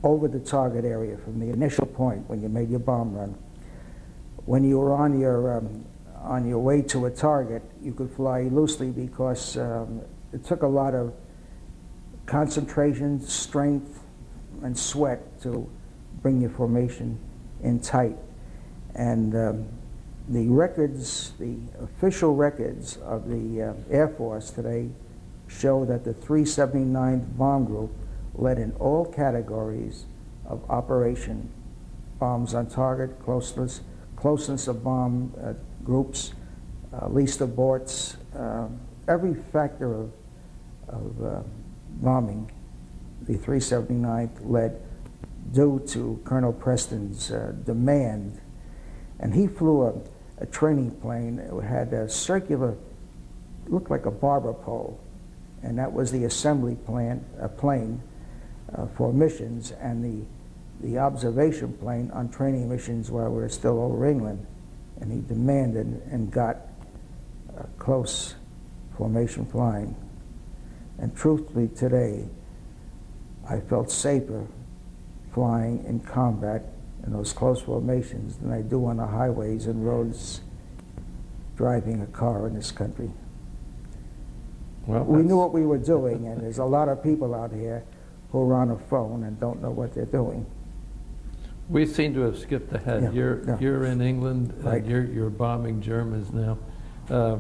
over the target area from the initial point when you made your bomb run. When you were on your um, on your way to a target, you could fly loosely because um, it took a lot of concentration, strength, and sweat to bring your formation in tight. And um, the records, the official records of the uh, Air Force today show that the 379th Bomb Group led in all categories of operation, bombs on target, closeness, closeness of bomb uh, groups, uh, least aborts, uh, every factor of, of uh, bombing, the 379th led due to Colonel Preston's uh, demand. And he flew a, a training plane. That had a circular, looked like a barber pole, and that was the assembly plan, uh, plane uh, for missions and the, the observation plane on training missions while we were still over England. And he demanded and got uh, close formation flying. And truthfully, today, I felt safer flying in combat in those close formations than I do on the highways and roads driving a car in this country. Well, We knew what we were doing, and there's a lot of people out here who are on a phone and don't know what they're doing. We seem to have skipped Yeah, ahead. You're, yeah. you're in England, Right. and you're, you're bombing Germans now. Uh,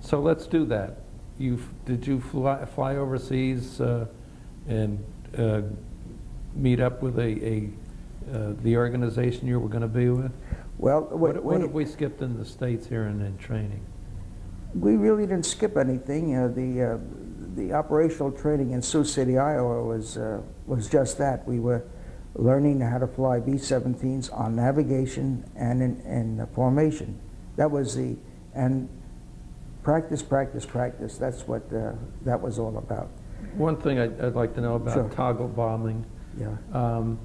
So let's do that. You, did you fly, fly overseas uh, and uh, meet up with a, a, uh, the organization you were going to be with? Well, What, what, what have we skipped in the States here and in training? We really didn't skip anything. Uh, the uh, the operational training in Sioux City, Iowa, was uh, was just that. We were learning how to fly B-17s on navigation and in, in formation. That was the and practice, practice, practice. That's what uh, that was all about. One thing I'd, I'd like to know about Sure. toggle bombing. Yeah. Um,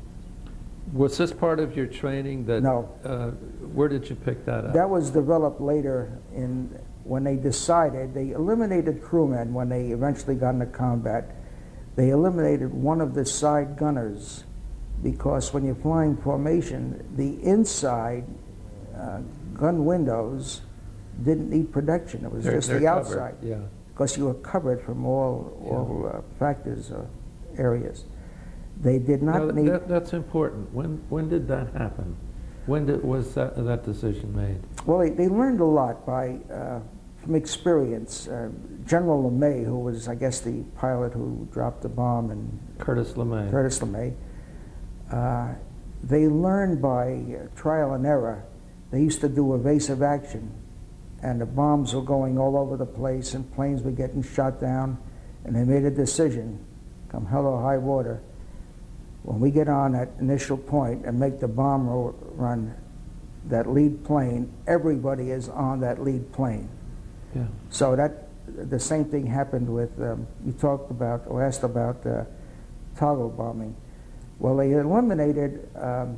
Was this part of your training that? No. uh, Where did you pick that up? That was developed later in, when they decided, they eliminated crewmen when they eventually got into combat. They eliminated one of the side gunners because when you're flying formation, the inside uh, gun windows didn't need protection. It was They're- just they're the covered, outside. Yeah. because you were covered from all, all uh, factors or areas. They did No, not need, that- That's important. When, when did that happen? When did, was that, that decision made? well, they, they learned a lot by, uh, from experience. Uh, General LeMay, who was, I guess, the pilot who dropped the bomb and Curtis LeMay. Curtis LeMay, uh, they learned by uh, trial and error. They used to do evasive action, and the bombs were going all over the place, and planes were getting shot down, and they made a decision, come hell or high water, when we get on that initial point and make the bomb ro- run, that lead plane, everybody is on that lead plane. So that the same thing happened with um, you talked about or asked about uh, toggle bombing. Well, they eliminated um,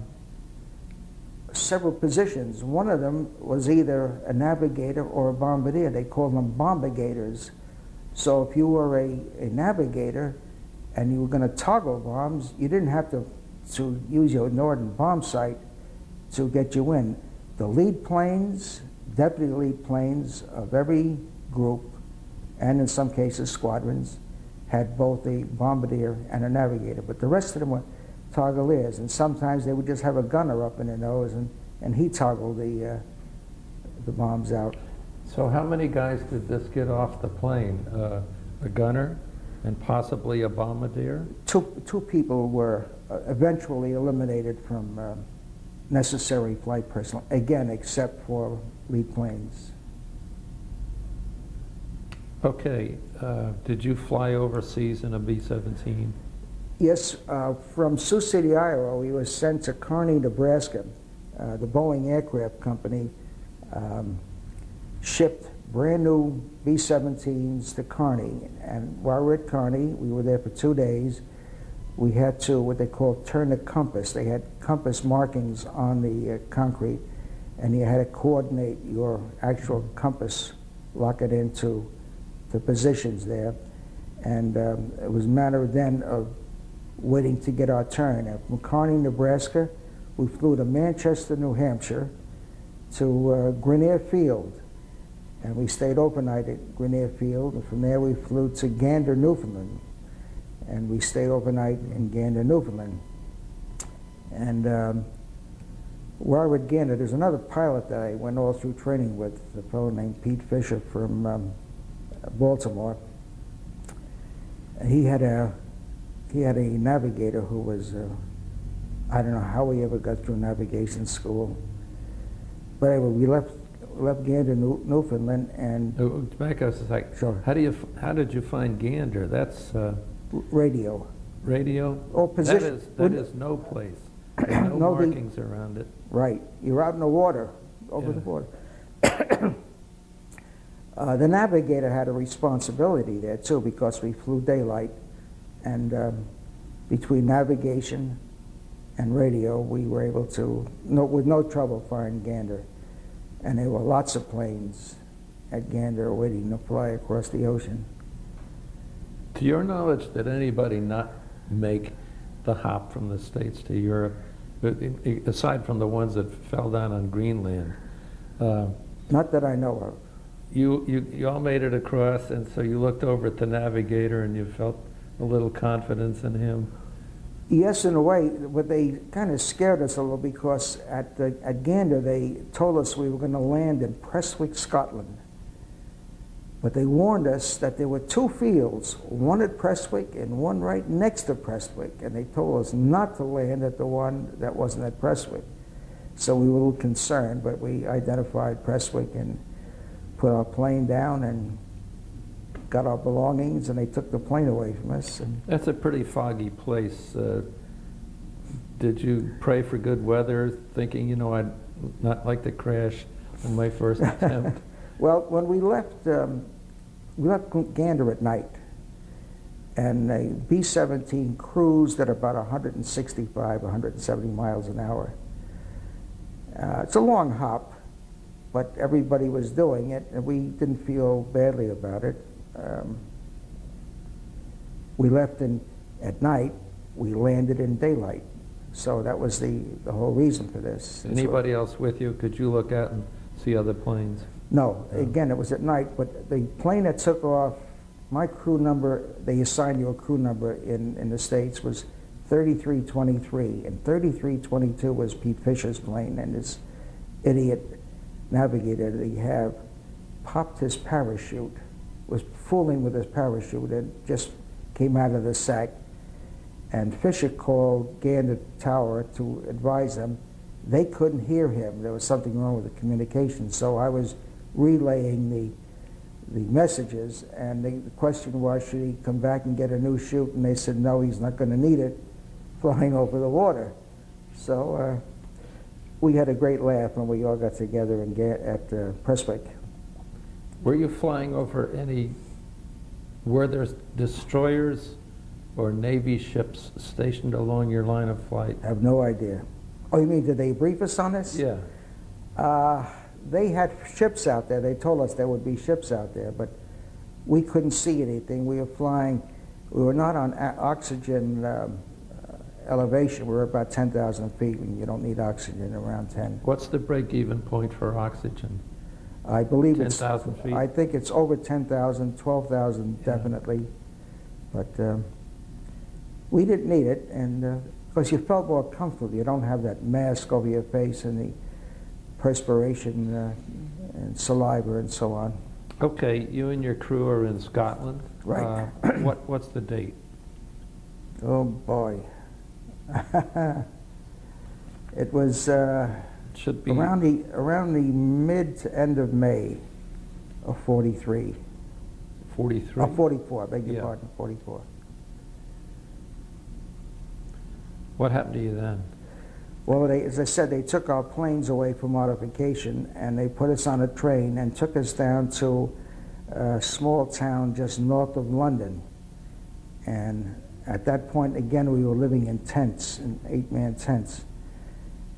several positions. One of them was either a navigator or a bombardier. They called them bombardators. So if you were a, a navigator and you were going to toggle bombs, you didn't have to to use your Norden bomb sight to get you in. The lead planes, deputy planes of every group, and in some cases squadrons, had both a bombardier and a navigator. But the rest of them were toggleiers, and sometimes they would just have a gunner up in their nose, and, and he toggled the, uh, the bombs out. So how many guys did this get off the plane? Uh, A gunner and possibly a bombardier? Two, two people were uh, eventually eliminated from um, necessary flight personnel, again, except for lead planes. Okay, uh, did you fly overseas in a B-17? Yes, uh, from Sioux City, Iowa, we were sent to Kearney, Nebraska. Uh, the Boeing Aircraft Company um, shipped brand new B 17s to Kearney. And while we were at Kearney, we were there for two days. We had to, what they call, turn the compass. They had compass markings on the uh, concrete, and you had to coordinate your actual compass, lock it into the positions there. And um, it was a matter then of waiting to get our turn. And from Kearney, Nebraska, we flew to Manchester, New Hampshire, to uh, Grenier Field, and we stayed overnight at Grenier Field. And from there, we flew to Gander, Newfoundland, and we stayed overnight in Gander, Newfoundland. And um, while we were at Gander, there's another pilot that I went all through training with, a fellow named Pete Fisher from um, Baltimore. He had a he had a navigator who was uh, I don't know how he ever got through navigation school. But anyway, we left left Gander, New, Newfoundland, and Uh, Back us a sec. Sure. How do you, how did you find Gander? That's uh, radio. radio? Oh, That position. is, that is no place. There's no No, the- markings around it. Right. You're out in the water, over Yeah. the water. uh, the navigator had a responsibility there too because we flew daylight, and um, between navigation and radio, we were able to, no, with no trouble, find Gander. And there were lots of planes at Gander waiting to fly across the ocean. To your knowledge, did anybody not make the hop from the States to Europe, but i- i- aside from the ones that fell down on Greenland? Uh, Not that I know of. You, you, you all made it across, and so you looked over at the navigator and you felt a little confidence in him. Yes, in a way, but they kind of scared us a little because at, the, at Gander they told us we were going to land in Prestwick, Scotland. But they warned us that there were two fields, one at Prestwick and one right next to Prestwick, and they told us not to land at the one that wasn't at Prestwick. So we were a little concerned, but we identified Prestwick and put our plane down and got our belongings, and they took the plane away from us. And That's a pretty foggy place. Uh, did you pray for good weather, thinking, you know, I'd not like to crash on my first attempt? Well, when we left, um, we left Gander at night, and a B-17 cruised at about 165, 170 miles an hour. Uh, it's a long hop, but everybody was doing it, and we didn't feel badly about it. Um, we left in, at night, we landed in daylight. So that was the, the whole reason for this. Anybody else with you? Could you look at and see other planes? No, No. again, it was at night, but the plane that took off, my crew number, they assigned you a crew number in, in the States, was 3323. And 3322 was Pete Fisher's plane, and this idiot navigator that he had popped his parachute, was fooling with his parachute, and just came out of the sack. And Fisher called Gander Tower to advise them. They couldn't hear him. There was something wrong with the communication. So I was relaying the the messages, and the, the question was, should he come back and get a new chute? And they said, no, he's not going to need it, flying over the water. So uh, we had a great laugh when we all got together and get at uh, Prestwick. Were you flying over any, were there destroyers or Navy ships stationed along your line of flight? I have no idea. Oh, you mean, did they brief us on this? Yeah. Uh, they had ships out there. They told us there would be ships out there, but we couldn't see anything. We were flying, we were not on oxygen um, uh, elevation. We were about 10,000 feet, and you don't need oxygen around 10. What's the break-even point for oxygen? I believe it's, 10,000 feet? I think it's over 10,000, 12,000 Yeah. definitely. But um, we didn't need it, and because you felt more comfortable. You don't have that mask over your face and the perspiration uh, and saliva and so on. Okay, you and your crew are in Scotland. Right. Uh, what, what's the date? Oh boy. it was uh, Should be, around the around the mid to end of May of 43. 43? Oh, 44, I beg your Yeah. pardon, 44. What happened to you then? Well, they, as I said, they took our planes away for modification and they put us on a train and took us down to a small town just north of London. And at that point, again, we were living in tents, in eight-man tents.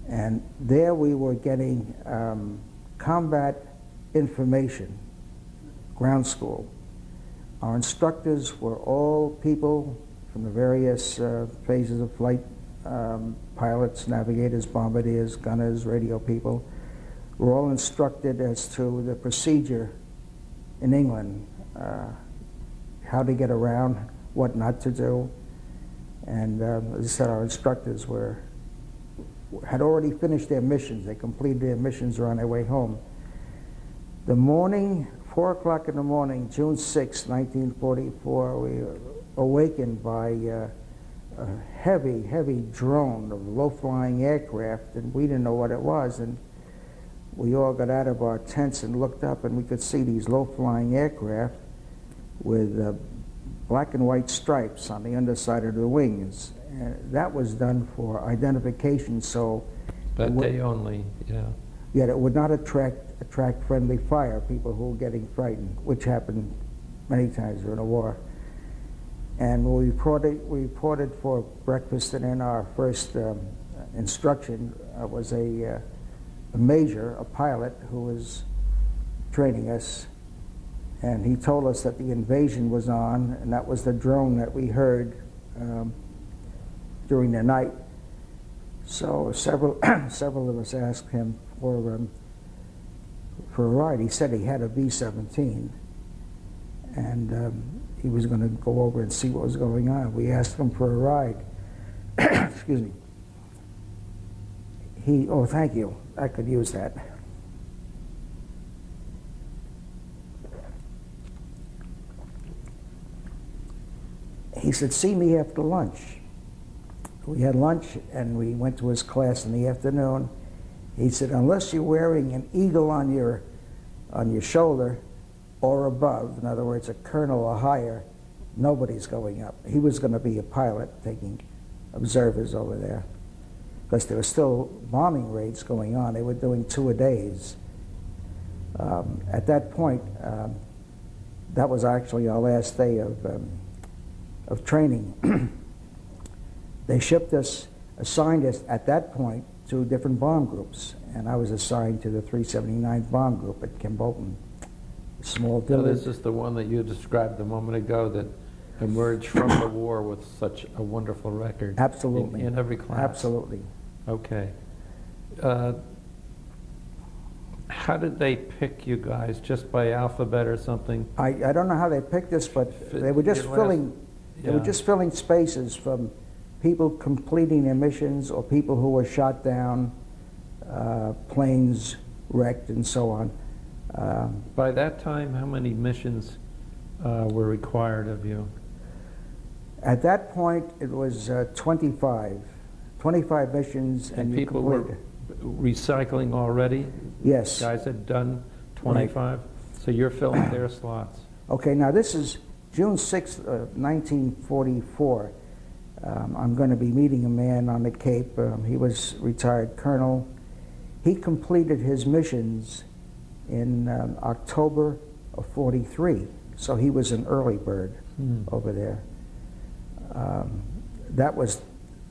And there we were getting um, combat information, ground school. Our instructors were all people from the various uh, phases of flight um, pilots, navigators, bombardiers, gunners, radio people, were all instructed as to the procedure in England, uh, how to get around, what not to do. And um, as I said, our instructors were had already finished their missions. They completed their missions, were on their way home. The morning, 4 o'clock in the morning, June 6, 1944, we were awakened by uh, a heavy, heavy drone of low-flying aircraft, and we didn't know what it was. And we all got out of our tents and looked up, and we could see these low-flying aircraft with uh, black and white stripes on the underside of the wings. And that was done for identification, so That What- day only, yeah. yet it would not attract attract friendly fire, people who were getting frightened, which happened many times during the war. And we reported, we reported for breakfast, and in our first um, instruction uh, was a, uh, a major, a pilot, who was training us, and he told us that the invasion was on, and that was the drone that we heard um, during the night. So several several of us asked him for um, for a ride. He said he had a B-17, and um, he was going to go over and see what was going on. We asked him for a ride. Excuse me. He, oh, thank you. I could use that. He said, see me after lunch. We had lunch and we went to his class in the afternoon. He said, unless you're wearing an eagle on your, on your shoulder or above, in other words, a colonel or higher, nobody's going up. He was going to be a pilot taking observers over there because there were still bombing raids going on. They were doing two a days. Um, at that point, um, that was actually our last day of, um, of training. they shipped us, assigned us at that point to different bomb groups, and I was assigned to the 379th Bomb Group at Kimbolton, small village. this is the one that you described a moment ago that emerged from the war with such a wonderful record. Absolutely. In every class. Absolutely. Okay. Uh, How did they pick you guys? Just by alphabet or something? I, I don't know how they picked us, but they were just your last- filling, they were Yeah. just filling spaces from people completing their missions or people who were shot down, uh, planes wrecked and so on. Um, By that time, how many missions uh, were required of you? At that point, it was uh, 25, 25 missions and And you people were completed. recycling already? Yes. Guys had done 25? So you're filling their slots? Okay, now this is June 6th, uh, 1944. Um, I'm going to be meeting a man on the Cape. Um, he was retired colonel. He completed his missions in um, October of 43, so he was an early bird Hmm. over there. Um, that was,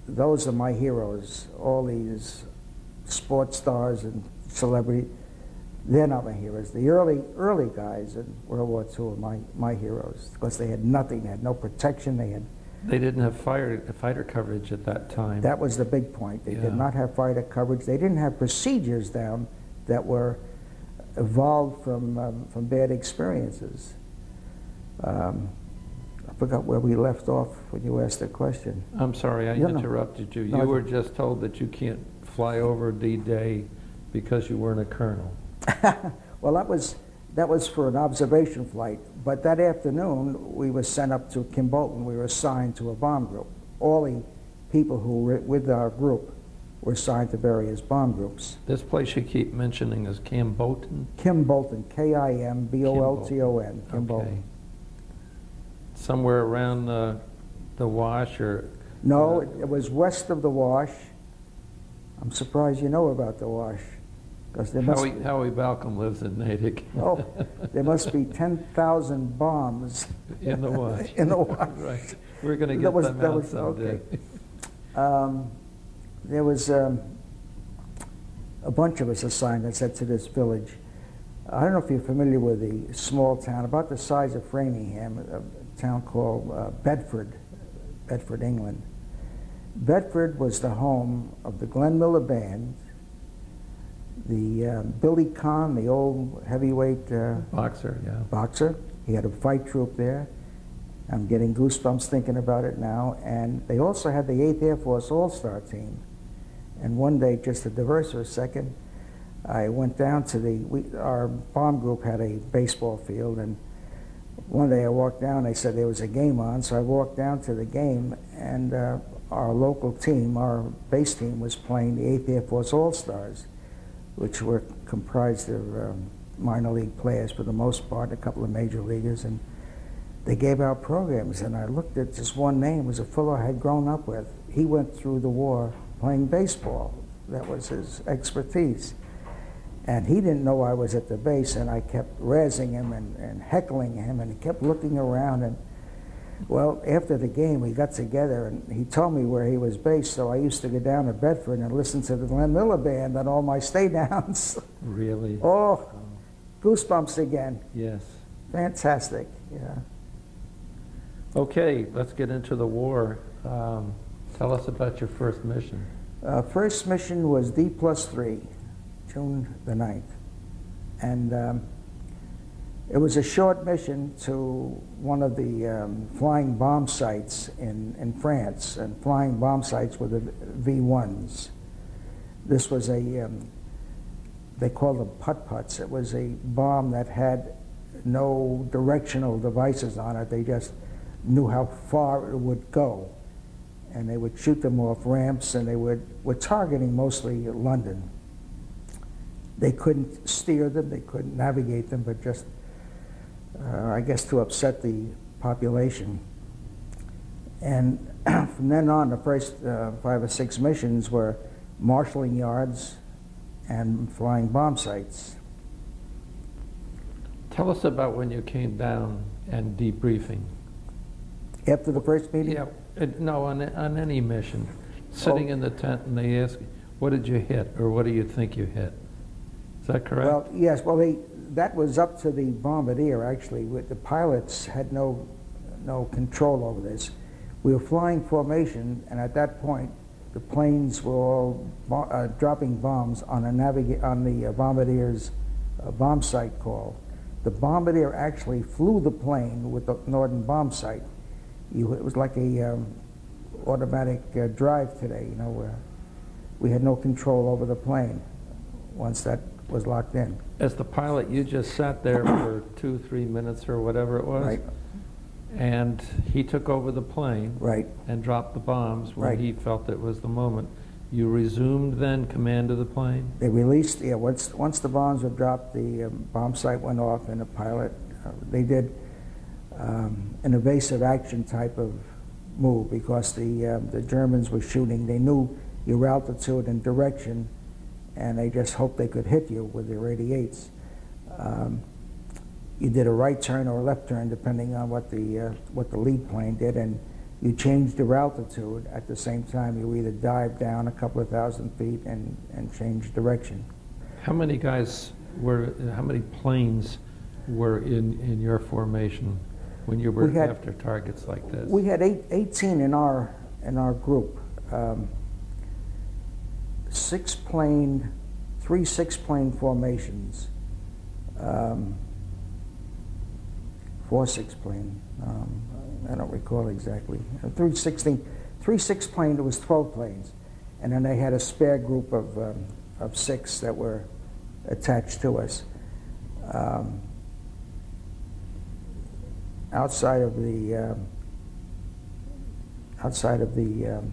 those are my heroes. All these sports stars and celebrity, they're not my heroes. The early, early guys in World War II are my, my heroes because they had nothing, they had no protection, they had, They didn't have fire, fighter coverage at that time. that was the big point. They Yeah. did not have fighter coverage. They didn't have procedures down that were evolved from, um, from bad experiences. Um, I forgot where we left off when you asked the question. I'm sorry, I No, no. interrupted you. No, You were just told that you can't fly over D-Day because you weren't a colonel. well, that was that was for an observation flight. But that afternoon, we were sent up to Kimbolton. We were assigned to a bomb group. All the people who were with our group were assigned to various bomb groups. This place you keep mentioning is Camp Bolton? Kim Bolton, K-I-M-B-O-L-T-O-N, Kim Okay. Bolton. Somewhere around uh, the wash or, No, it, it was west of the Wash. I'm surprised you know about the Wash, because there must Howie, Howie Balcom lives in Natick. oh, there must be 10,000 bombs In the wash. in the Wash. Right. We're going to That get was- them that out was- someday. Um, there was um, a bunch of us assigned I said, to this village. I don't know if you're familiar with the small town, about the size of Framingham, a town called uh, Bedford, Bedford, England. Bedford was the home of the Glenn Miller Band, the uh, Billy Conn, the old heavyweight uh, Boxer, yeah. boxer. He had a fight troupe there. I'm getting goosebumps thinking about it now. And they also had the 8th Air Force All-Star team. And one day, just to diverse for a second, I went down to the, we, our bomb group had a baseball field, and one day I walked down, they said there was a game on, so I walked down to the game, and uh, our local team, our base team, was playing the 8th Air Force All-Stars, which were comprised of um, minor league players for the most part, a couple of major leaguers, and they gave out programs, and I looked at this one name, it was a fellow I had grown up with. He went through the war playing baseball. That was his expertise. And he didn't know I was at the base, and I kept razzing him and, and heckling him, and he kept looking around. And well, after the game, we got together, and he told me where he was based. So I used to go down to Bedford and listen to the Glenn Miller Band on all my stay downs. Really? oh, goosebumps again. Yes. Fantastic. Yeah. Okay, let's get into the war. Um, Tell us about your first mission. Uh, first mission was D plus three, June the 9th. And um, it was a short mission to one of the um, flying bomb sites in, in France. And flying bomb sites were the V-1s. This was a, um, they called them putt-putts. It was a bomb that had no directional devices on it. They just knew how far it would go and they would shoot them off ramps, and they would were targeting mostly London. They couldn't steer them, they couldn't navigate them, but just, uh, I guess, to upset the population. And from then on, the first uh, five or six missions were marshalling yards and flying bomb sites. Tell us about when you came down and debriefing. After the first meeting? Yeah, uh, no, on, on any mission, sitting Oh. in the tent and they ask, what did you hit, or what do you think you hit? Is that correct? Well, yes, well, they, that was up to the bombardier, actually. With- The pilots had no, no control over this. We were flying formation, and at that point, the planes were all bo- uh, dropping bombs on a on the uh, bombardier's uh, bombsight call. The bombardier actually flew the plane with the Norden bombsight. You, it was like a um, automatic uh, drive today, you know, where we had no control over the plane once that was locked in. As the pilot, you just sat there for two, three minutes or whatever it was? Right, And he took over the plane right. and dropped the bombs when Right. he felt it was the moment. You resumed then command of the plane? They released, yeah, once, once the bombs were dropped, the um, bombsight went off and the pilot, uh, they did um, an evasive action type of move because the, um, the Germans were shooting. They knew your altitude and direction and they just hoped they could hit you with their 88s. Um, you did a right turn or a left turn depending on what the, uh, what the lead plane did and you changed your altitude at the same time. You either dive down a couple of thousand feet and, and change direction. How many guys were, how many planes were in, in your formation when you were We had- after targets like this? We had eight, 18 in our, in our group. Um, six plane, three six plane formations, um, four six plane, um, I don't recall exactly. Uh, Three sixteen, three six plane, it was 12 planes. And then they had a spare group of, um, of six that were attached to us. Um, outside of the um, outside of the um,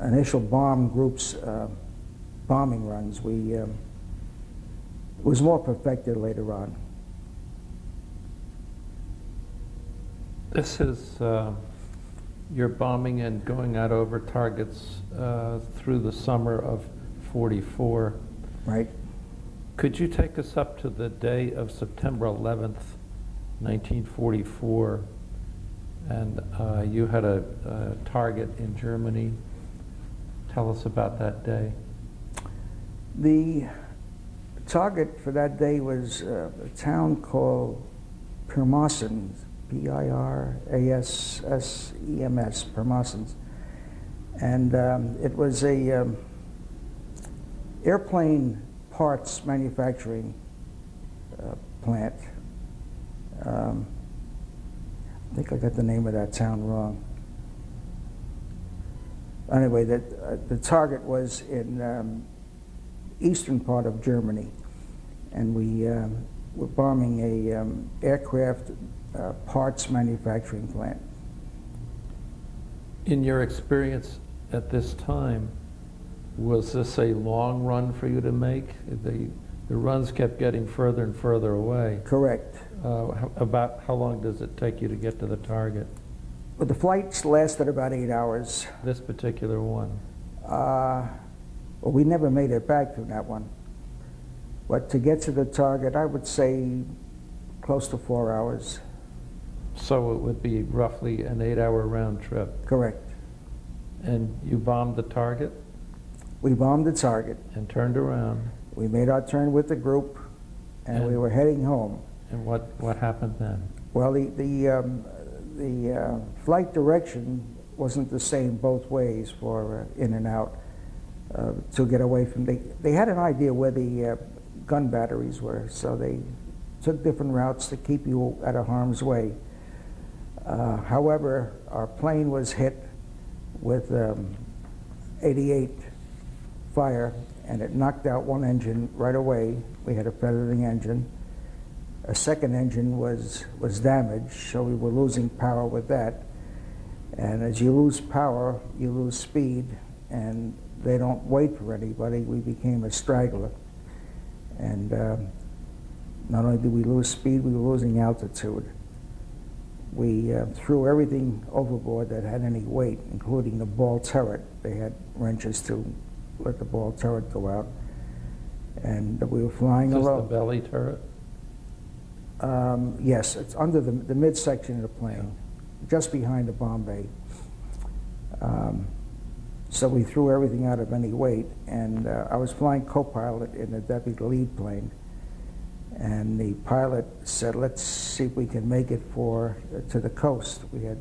initial bomb groups uh, bombing runs, we um, it was more perfected later on. This is, uh, you're bombing and going out over targets uh, through the summer of 44. Right? Could you take us up to the day of September 11th, 1944? And uh, you had a, a target in Germany. Tell us about that day. The target for that day was uh, a town called Pirmasens, P-I-R-A-S-S-E-M-S, Pirmasens. And um, it was a um, airplane parts manufacturing uh, plant. Um, I think I got the name of that town wrong. Anyway, that, uh, the target was in um, eastern part of Germany, and we um, were bombing a um, aircraft uh, parts manufacturing plant. In your experience at this time, was this a long run for you to make? The, the runs kept getting further and further away. Correct. Uh, how- About how long does it take you to get to the target, But the flights lasted about eight hours. this particular one? Uh, well, we never made it back from that one. But to get to the target, I would say close to four hours. So it would be roughly an eight-hour round trip. Correct. And you bombed the target We bombed the target. and turned around, We made our turn with the group, and we And- were heading home. And what, what happened then? Well, the the um, the uh, flight direction wasn't the same both ways for uh, in and out uh, to get away from. They they had an idea where the uh, gun batteries were, so they took different routes to keep you out of harm's way. Uh, however, our plane was hit with um, 88 fire, and it knocked out one engine right away. We had a feathering engine. A second engine was, was damaged, so we were losing power with that. And as you lose power, you lose speed, and they don't wait for anybody. We became a straggler. And um, not only did we lose speed, we were losing altitude. We uh, threw everything overboard that had any weight, including the ball turret. They had wrenches to let the ball turret go out. And we were flying Just the belly turret? Um, yes, it's under the, the midsection of the plane, just behind the bomb bay. Um, so we threw everything out of any weight, and uh, I was flying co-pilot in the deputy lead plane, and the pilot said, "Let's see if we can make it for uh, to the coast." We had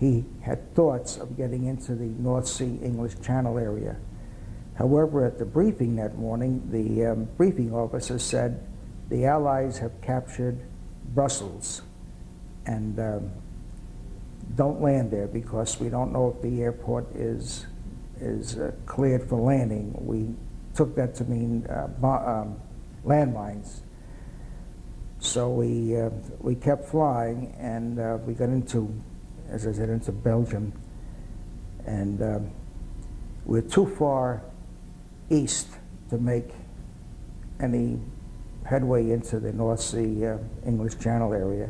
he had thoughts of getting into the North Sea English Channel area. However, at the briefing that morning, the um, briefing officer said the Allies have captured Brussels and um, don't land there because we don't know if the airport is is uh, cleared for landing. We took that to mean uh, um, landmines. So we uh, we kept flying, and uh, we got into, as I said, into Belgium, and um, we're too far east to make any headway into the North Sea uh, English Channel area.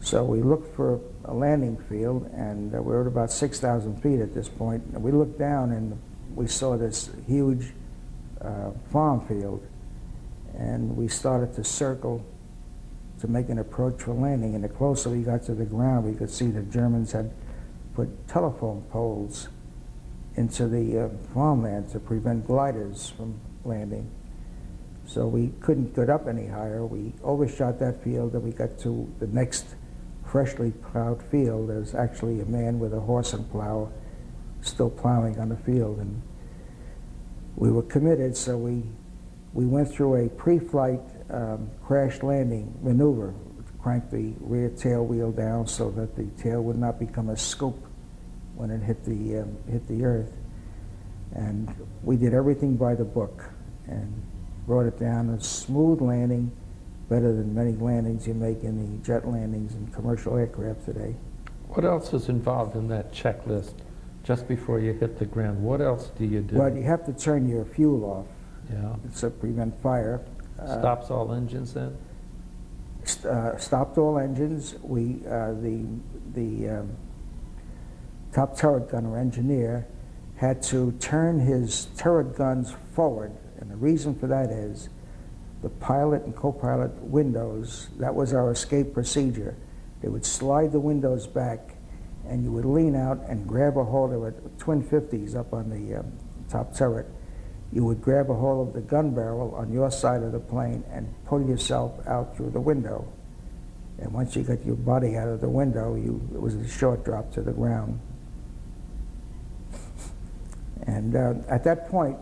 So we looked for a landing field, and uh, we were at about 6,000 feet at this point. And we looked down, and we saw this huge uh, farm field, and we started to circle to make an approach for landing. And the closer we got to the ground, we could see the Germans had put telephone poles into the uh, farmland to prevent gliders from landing. So we couldn't get up any higher. We overshot that field, and we got to the next freshly plowed field. There's actually a man with a horse and plow still plowing on the field, and we were committed. So we we went through a pre-flight um, crash landing maneuver, cranked the rear tail wheel down so that the tail would not become a scoop when it hit the um, hit the earth, and we did everything by the book and brought it down a smooth landing, better than many landings you make in the jet landings and commercial aircraft today. What else is involved in that checklist just before you hit the ground? What else do you do? Well, you have to turn your fuel off yeah. to prevent fire. Uh, Stops all engines then? st- uh, stopped all engines. We, uh, the, the um, top turret gunner engineer had to turn his turret guns forward, reason for that is the pilot and co-pilot windows, that was our escape procedure. They would slide the windows back, and you would lean out and grab a hold of it, twin 50s up on the um, top turret. You would grab a hold of the gun barrel on your side of the plane and pull yourself out through the window. And once you got your body out of the window, you, it was a short drop to the ground. And uh, at that point,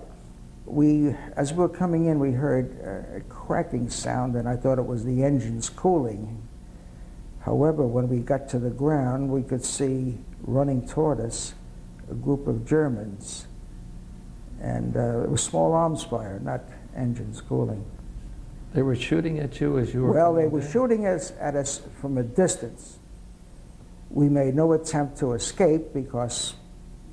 we, as we were coming in, we heard a cracking sound, and I thought it was the engines cooling. However, when we got to the ground, we could see running toward us a group of Germans. And uh, it was small arms fire, not engines cooling. They were shooting at you as you were. Well, they were shooting us at us from a distance. We made no attempt to escape because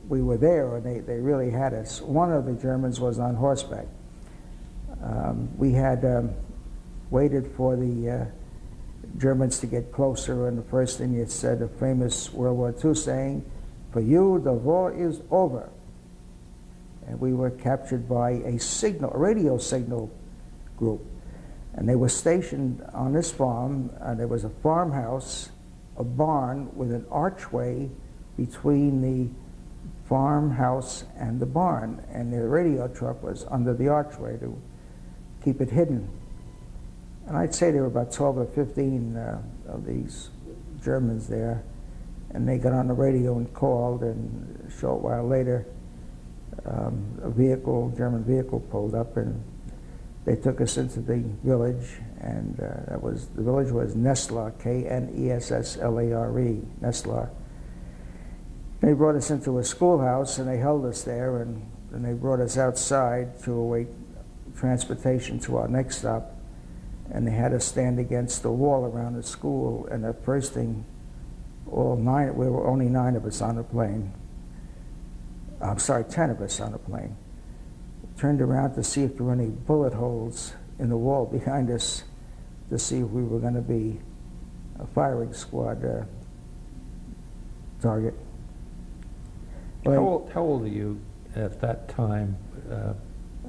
we were there and they, they really had us. One of the Germans was on horseback. Um, we had um, waited for the uh, Germans to get closer, and the first thing it said, a famous World War II saying, For you, the war is over. And we were captured by a signal, a radio signal group. And they were stationed on this farm. and there was a farmhouse, a barn with an archway between the farmhouse and the barn. And the radio truck was under the archway to keep it hidden. And I'd say there were about 12 or 15 uh, of these Germans there. And they got on the radio and called, and a short while later, um, a vehicle, German vehicle, pulled up, and they took us into the village, and uh, that was the village was Nesslar, K-N-E-S-S-L-A-R-E, Nesslar. They brought us into a schoolhouse, and they held us there, and then they brought us outside to await transportation to our next stop, and they had us stand against the wall around the school, and the first thing, all nine, we were only nine of us on the plane. I'm sorry, ten of us on the plane turned around to see if there were any bullet holes in the wall behind us to see if we were going to be a firing squad uh, target. How old, how old are you at that time? Uh,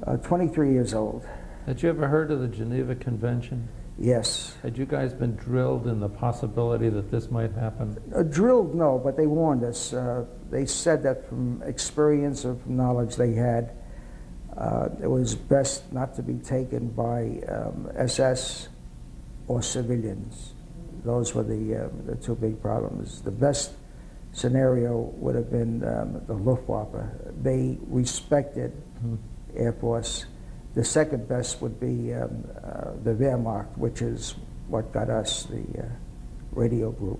uh, 23 years old. had you ever heard of the Geneva Convention? Yes. Had you guys been drilled in the possibility that this might happen? Uh, drilled, no, but they warned us. Uh, they said that from experience or from knowledge they had, uh, it was best not to be taken by um, SS or civilians. Those were the, uh, the two big problems. The best scenario would have been um, the Luftwaffe. They respected Hmm. Air Force. The second best would be um, uh, the Wehrmacht, which is what got us the uh, radio group.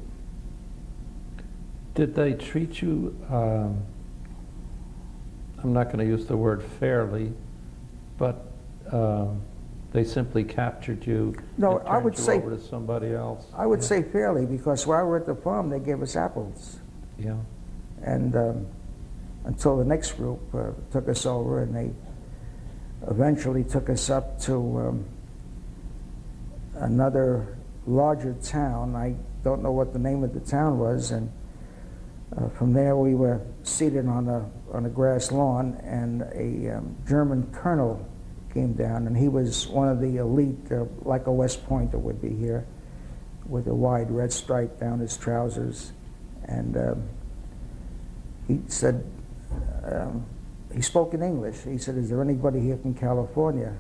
Did they treat you, um, I'm not going to use the word fairly, but um, they simply captured you No, and I would you say- over to somebody else? I would Yeah. say fairly because while we were at the farm, they gave us apples. Yeah. And um, until the next group uh, took us over, and they eventually took us up to um, another larger town. I don't know what the name of the town was, and uh, from there we were seated on a on a grass lawn, and a um, German colonel came down, and he was one of the elite, uh, like a West Pointer would be here, with a wide red stripe down his trousers, and. Um, he said, um, he spoke in English. He said, is there anybody here from California?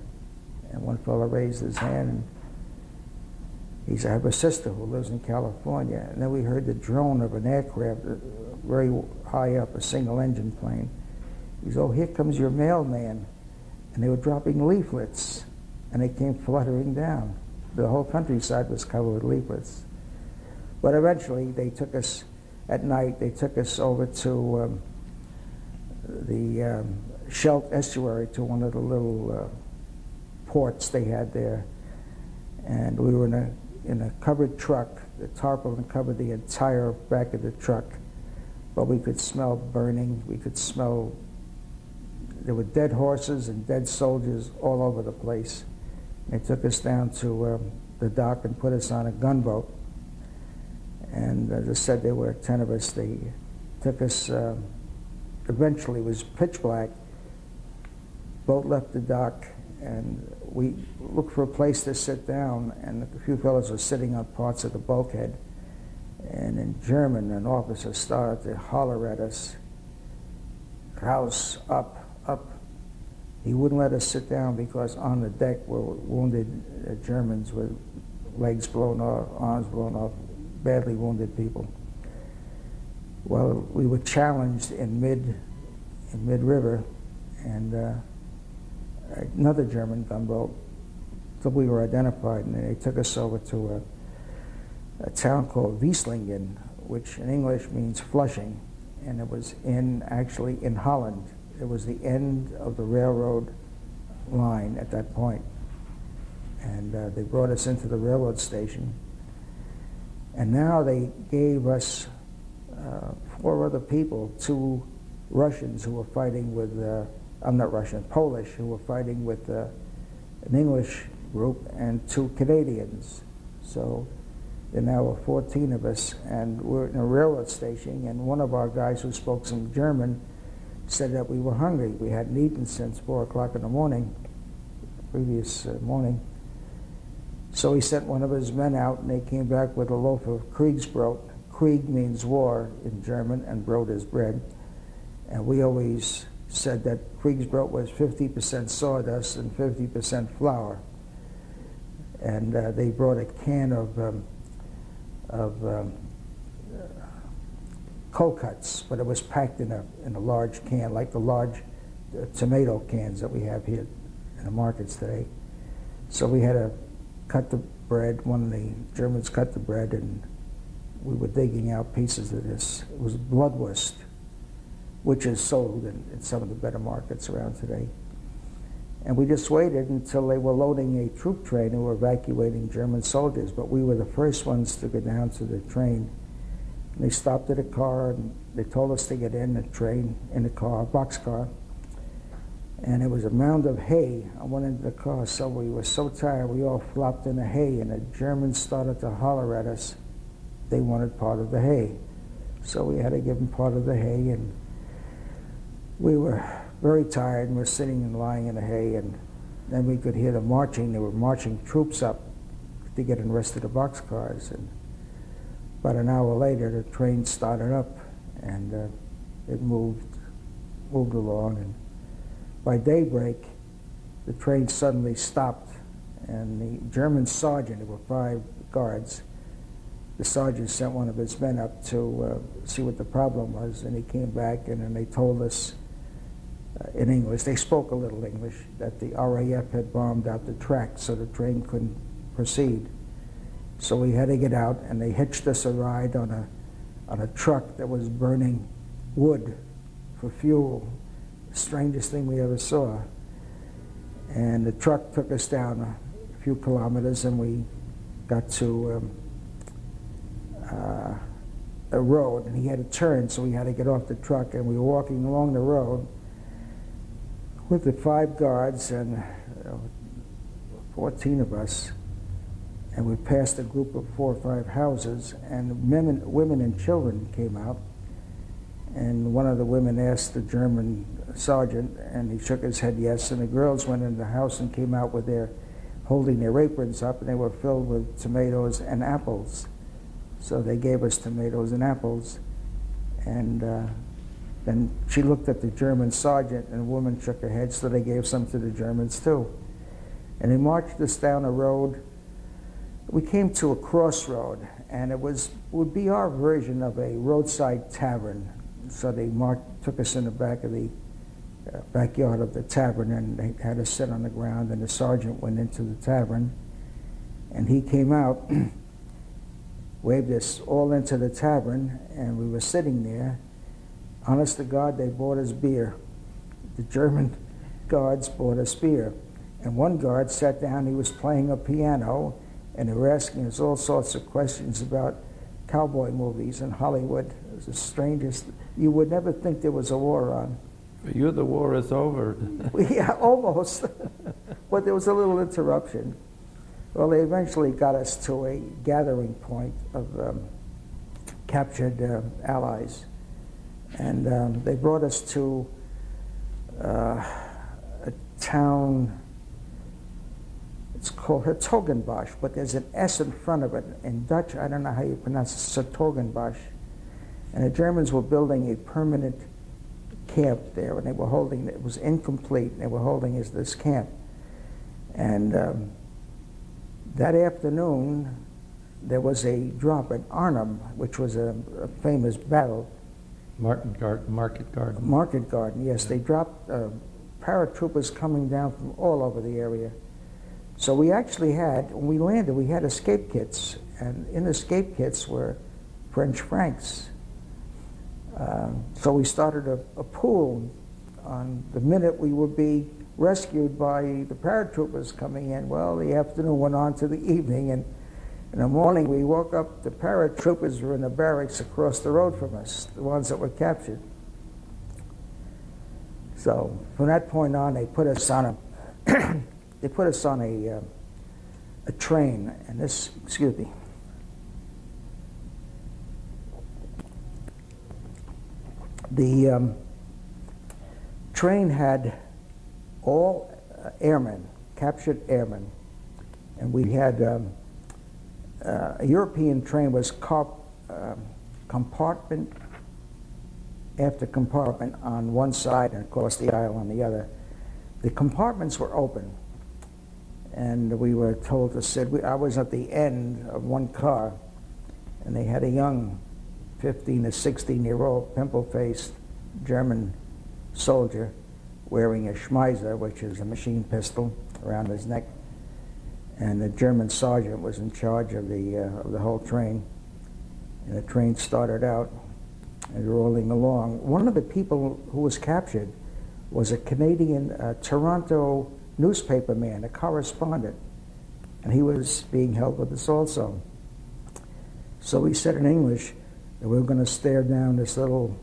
And one fellow raised his hand and he said, I have a sister who lives in California. And then we heard the drone of an aircraft uh, very high up, a single engine plane. He said, oh, here comes your mailman. And they were dropping leaflets and they came fluttering down. The whole countryside was covered with leaflets. But eventually they took us at night, they took us over to um, the um, Scheldt estuary to one of the little uh, ports they had there. And we were in a, in a covered truck. The tarpaulin covered the entire back of the truck. But we could smell burning. We could smell, there were dead horses and dead soldiers all over the place. They took us down to um, the dock and put us on a gunboat. And as I said, there were 10 of us. They took us, uh, eventually, it was pitch black. Boat left the dock, and we looked for a place to sit down, and a few fellows were sitting on parts of the bulkhead. And in German, an officer started to holler at us, Raus, up, up. He wouldn't let us sit down because on the deck were wounded uh, Germans with legs blown off, arms blown off, badly wounded people. Well, we were challenged in mid in mid river, and uh, another German gunboat. So we were identified, and they took us over to a, a town called Vlissingen, which in English means Flushing, and it was in actually in Holland. It was the end of the railroad line at that point, and uh, they brought us into the railroad station and now they gave us uh, four other people, two Russians who were fighting with, uh, I'm not Russian, Polish, who were fighting with uh, an English group, and two Canadians. So there now were 14 of us, and we're in a railroad station, and one of our guys who spoke some German said that we were hungry. We hadn't eaten since 4 o'clock in the morning, previous uh, morning. So he sent one of his men out, and they came back with a loaf of Kriegsbrot. Krieg means war in German, and Brot is bread. And we always said that Kriegsbrot was 50% sawdust and 50% flour. And uh, they brought a can of, um, of um, cold cuts, but it was packed in a, in a large can, like the large uh, tomato cans that we have here in the markets today. So we had to cut the bread. One of the Germans cut the bread, and we were digging out pieces of this. It was bloodwurst, which is sold in, in some of the better markets around today. And we just waited until they were loading a troop train and were evacuating German soldiers. But we were the first ones to go down to the train. And they stopped at a car and they told us to get in the train, in the car, boxcar. And it was a mound of hay. I went into the car, so we were so tired, we all flopped in the hay, and the Germans started to holler at us. They wanted part of the hay. So we had to give them part of the hay, and we were very tired, and we're sitting and lying in the hay, and then we could hear the marching. They were marching troops up to get in the rest of the boxcars. And about an hour later, the train started up, and uh, it moved moved along. And by daybreak, the train suddenly stopped, and the German sergeant, there were five guards, the sergeant sent one of his men up to uh, see what the problem was, and he came back and then they told us uh, in English, they spoke a little English, that the RAF had bombed out the track so the train couldn't proceed. So we had to get out, and they hitched us a ride on a, on a truck that was burning wood for fuel. Strangest thing we ever saw. And the truck took us down a few kilometers, and we got to um, uh, a road, and he had to turn, so we had to get off the truck, and we were walking along the road with the five guards and uh, 14 of us, and we passed a group of four or five houses, and women, women and children came out, and one of the women asked the German sergeant, and he shook his head yes, and the girls went in the house and came out with their, holding their aprons up, and they were filled with tomatoes and apples. So they gave us tomatoes and apples. And uh, then she looked at the German sergeant, and the woman shook her head, so they gave some to the Germans too. And they marched us down a road. We came to a crossroad, and it was would be our version of a roadside tavern. So they marked, took us in the back of the backyard of the tavern, and they had us sit on the ground. And the sergeant went into the tavern, and he came out. waved us all into the tavern, and we were sitting there. Honest to God, they bought us beer. The German guards bought us beer. And one guard sat down, he was playing a piano, and they were asking us all sorts of questions about cowboy movies in Hollywood. It was the strangest. You would never think there was a war on. You, the war is over. yeah, almost. but there was a little interruption. Well, they eventually got us to a gathering point of um, captured uh, allies. And um, they brought us to uh, a town, it's called Hertogenbosch, but there's an S in front of it. In Dutch, I don't know how you pronounce it, Hertogenbosch. And the Germans were building a permanent camp there, and they were holding, it was incomplete, and they were holding this camp. And um, that afternoon, there was a drop at Arnhem, which was a, a famous battle. Martin Garden, Market Garden. Market Garden, yes. Yeah. They dropped uh, paratroopers coming down from all over the area. So we actually had, when we landed, we had escape kits, and in the escape kits were French francs. Um, so we started a, a pool on the minute we would be rescued by the paratroopers coming in. Well, the afternoon went on to the evening, and in the morning we woke up, the paratroopers were in the barracks across the road from us, the ones that were captured. So from that point on, they put us on a they put us on a uh, a train, and this excuse me. The um, train had all airmen, captured airmen. And we had um, uh, a European train was uh, compartment after compartment on one side and across the aisle on the other. The compartments were open, and we were told to sit. We, I was at the end of one car, and they had a young 15 to 16 year old pimple faced German soldier wearing a Schmeisser, which is a machine pistol, around his neck. And the German sergeant was in charge of the, uh, of the whole train. And the train started out and rolling along. One of the people who was captured was a Canadian uh, Toronto newspaper man, a correspondent. And he was being held with us also. So we said in English that we were going to stare down this little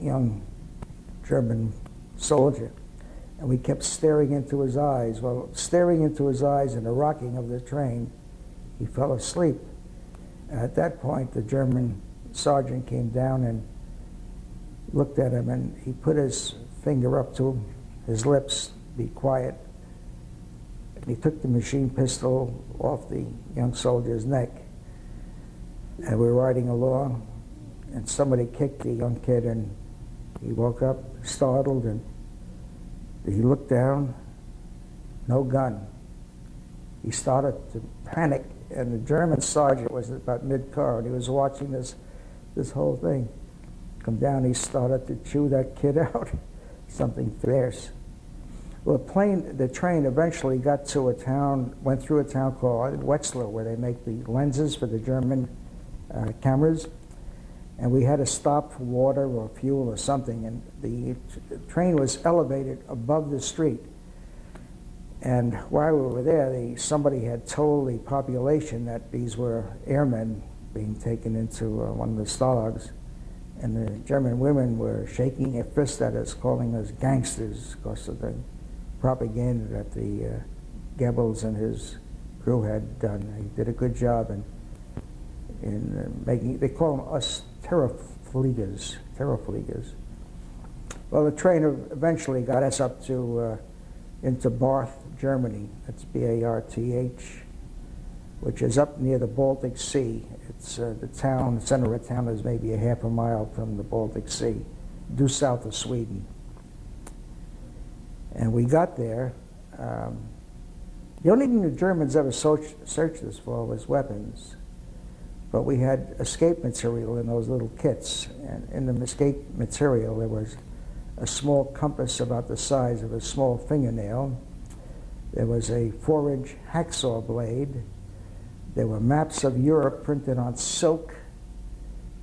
young German soldier. And we kept staring into his eyes. Well, staring into his eyes in the rocking of the train, he fell asleep. And at that point, the German sergeant came down and looked at him, and he put his finger up to his lips, be quiet. And he took the machine pistol off the young soldier's neck. And we were riding along, and somebody kicked the young kid, and he woke up startled, and he looked down, no gun. He started to panic, and the German sergeant was about mid-car, and he was watching this, this whole thing come down. He started to chew that kid out, something fierce. Well, the plane, the train eventually got to a town, went through a town called Wetzlar, where they make the lenses for the German uh, cameras. And we had to stop for water or fuel or something. And the, train was elevated above the street. And while we were there, the, somebody had told the population that these were airmen being taken into uh, one of the stalags. And the German women were shaking their fists at us, calling us gangsters because of the propaganda that the uh, Goebbels and his crew had done. He did a good job in, in uh, making, they call them us terrorfliegers, terrorfliegers. Well, the train eventually got us up to, uh, into Barth, Germany. That's B-A-R-T-H, which is up near the Baltic Sea. It's uh, the town, the center of town is maybe a half a mile from the Baltic Sea, due south of Sweden. And we got there. Um, the only thing the Germans ever searched us for was weapons. But we had escape material in those little kits. And in the escape material, there was a small compass about the size of a small fingernail. There was a four inch hacksaw blade. There were maps of Europe printed on silk.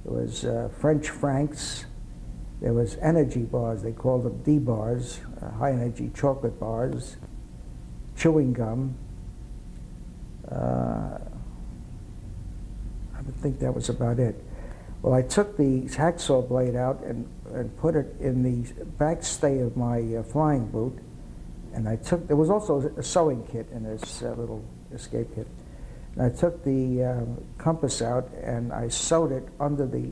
There was uh, French francs. There was energy bars. They called them D bars, uh, high energy chocolate bars, chewing gum. Uh, think that was about it. Well, I took the hacksaw blade out and, and put it in the back stay of my uh, flying boot. And I took, there was also a sewing kit in this uh, little escape kit. And I took the um, compass out and I sewed it under the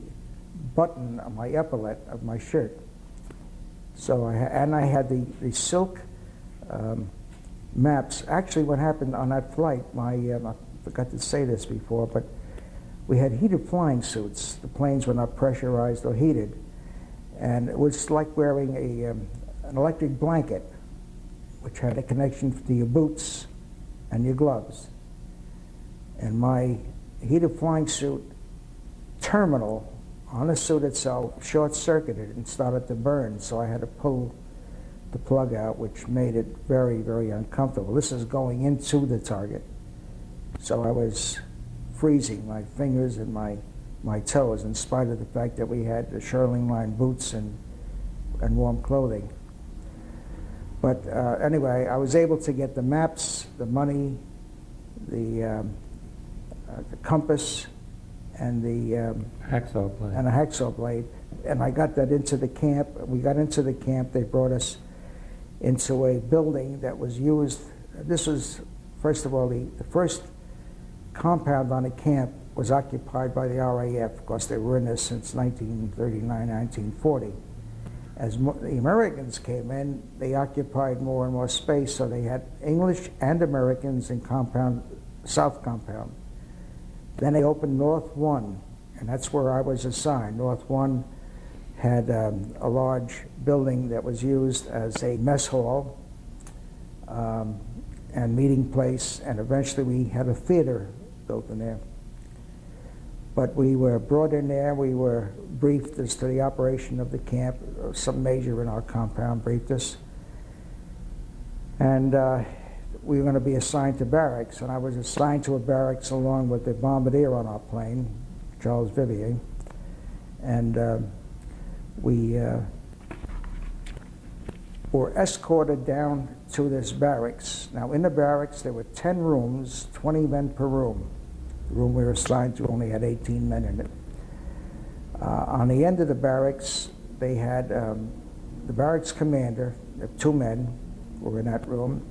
button of my epaulette of my shirt. So I, and I had the, the silk um, maps. Actually, what happened on that flight, my, um, I forgot to say this before, but we had heated flying suits. The planes were not pressurized or heated. And it was like wearing a, um, an electric blanket, which had a connection to your boots and your gloves. And my heated flying suit terminal on the suit itself short-circuited and started to burn, so I had to pull the plug out, which made it very, very uncomfortable. This is going into the target. So I was freezing my fingers and my, my toes in spite of the fact that we had the Shearling line boots and, and warm clothing. But uh, anyway, I was able to get the maps, the money, the, um, uh, the compass, and the um, Hacksaw blade. and a hacksaw blade. And I got that into the camp. We got into the camp. They brought us into a building that was used. This was, first of all, the, the first compound on the camp was occupied by the RAF because they were in this since 1939, 1940. As the Americans came in, they occupied more and more space, so they had English and Americans in compound, South Compound. Then they opened North One, and that's where I was assigned. North One had um, a large building that was used as a mess hall um, and meeting place, and eventually we had a theater in there. But we were brought in there, we were briefed as to the operation of the camp. Some major in our compound briefed us. And uh, we were going to be assigned to barracks, and I was assigned to a barracks along with the bombardier on our plane, Charles Vivier. And uh, we uh, were escorted down to this barracks. Now, in the barracks, there were 10 rooms, 20 men per room. Room we were assigned to only had 18 men in it. Uh, on the end of the barracks, they had um, the barracks commander, two men were in that room.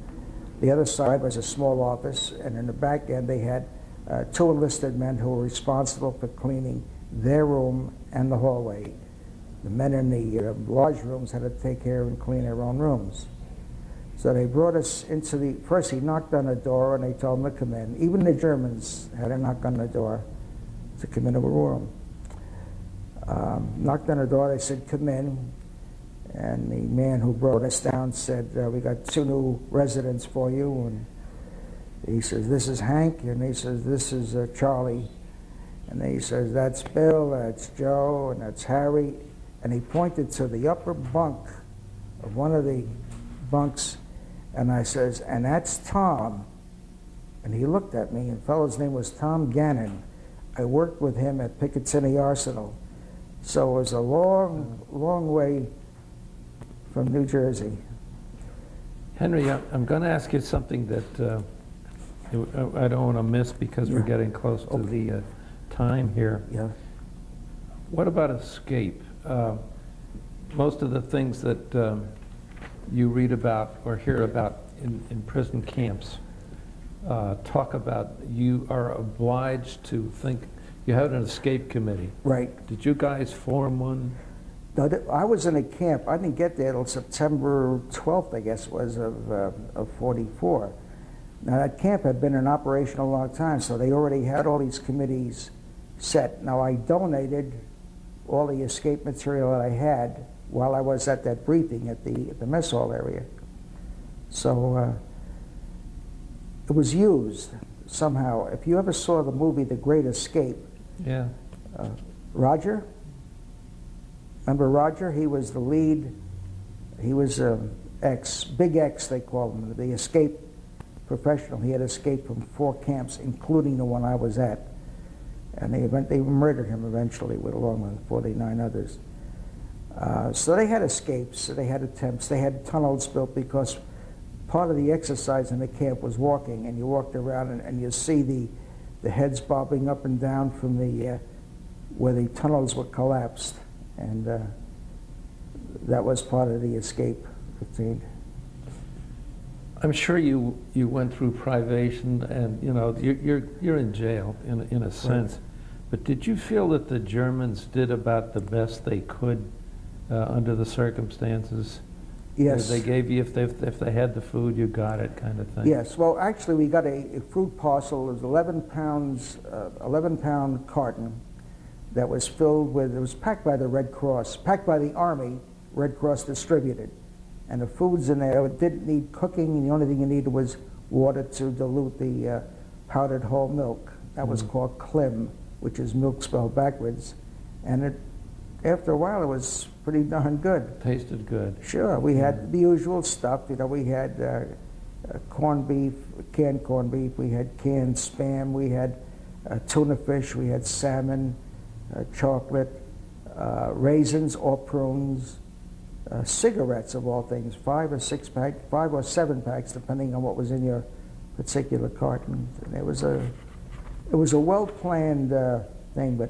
The other side was a small office, and in the back end, they had uh, two enlisted men who were responsible for cleaning their room and the hallway. The men in the uh, large rooms had to take care and clean their own rooms. So they brought us into the, first he knocked on the door and they told him to come in. Even the Germans had to knock on the door to come into a room. Um, knocked on the door, they said, come in. And the man who brought us down said, uh, we got two new residents for you. And he says, this is Hank. And he says, this is uh, Charlie. And he says, that's Bill, that's Joe, and that's Harry. And he pointed to the upper bunk of one of the bunks. And I says, and that's Tom. And he looked at me, and fellow's name was Tom Gannon. I worked with him at Picatinny Arsenal. So it was a long, long way from New Jersey. Henry, I'm going to ask you something that uh, I don't want to miss because we're getting close to the uh, time here. Yeah. What about escape? Uh, Most of the things that um, you read about or hear about in in prison camps uh, talk about you are obliged to think, you have an escape committee. Right. Did you guys form one? No, I was in a camp. I didn't get there till September 12th, I guess, was of, uh, of 44. Now, that camp had been in operation a long time, so they already had all these committees set. Now, I donated all the escape material that I had while I was at that briefing at the, at the mess hall area. So uh, it was used somehow. If you ever saw the movie The Great Escape, Yeah. uh, Roger. Remember Roger? He was the lead. He was um, X, Big X, they called him, the escape professional. He had escaped from four camps, including the one I was at. And they, they murdered him eventually, with, along with 49 others. Uh, so they had escapes, they had attempts, they had tunnels built because part of the exercise in the camp was walking, and you walked around and, and you see the, the heads bobbing up and down from the uh, where the tunnels were collapsed, and uh, that was part of the escape routine. I'm sure you, you went through privation and, you know, you're, you're, you're in jail in, in a sense. But did you feel that the Germans did about the best they could uh, under the circumstances? Yes. They gave you, if they, if they had the food, you got it kind of thing? Yes. Well, actually, we got a, a fruit parcel. It was 11 pounds, uh, 11 pound carton that was filled with. It was packed by the Red Cross, packed by the Army. Red Cross distributed, and the foods in there it didn't need cooking. The only thing you needed was water to dilute the uh, powdered whole milk. That was Mhm. called Klim, which is milk spelled backwards, and it. After a while, it was pretty darn good. Tasted good. Sure, we had the usual stuff. You know, we had uh, uh, corned beef, canned corned beef. We had canned spam. We had uh, tuna fish. We had salmon, uh, chocolate, uh, raisins or prunes, uh, cigarettes of all things, five or six pack, five or seven packs, depending on what was in your particular carton. And it was a, it was a well planned uh, thing, but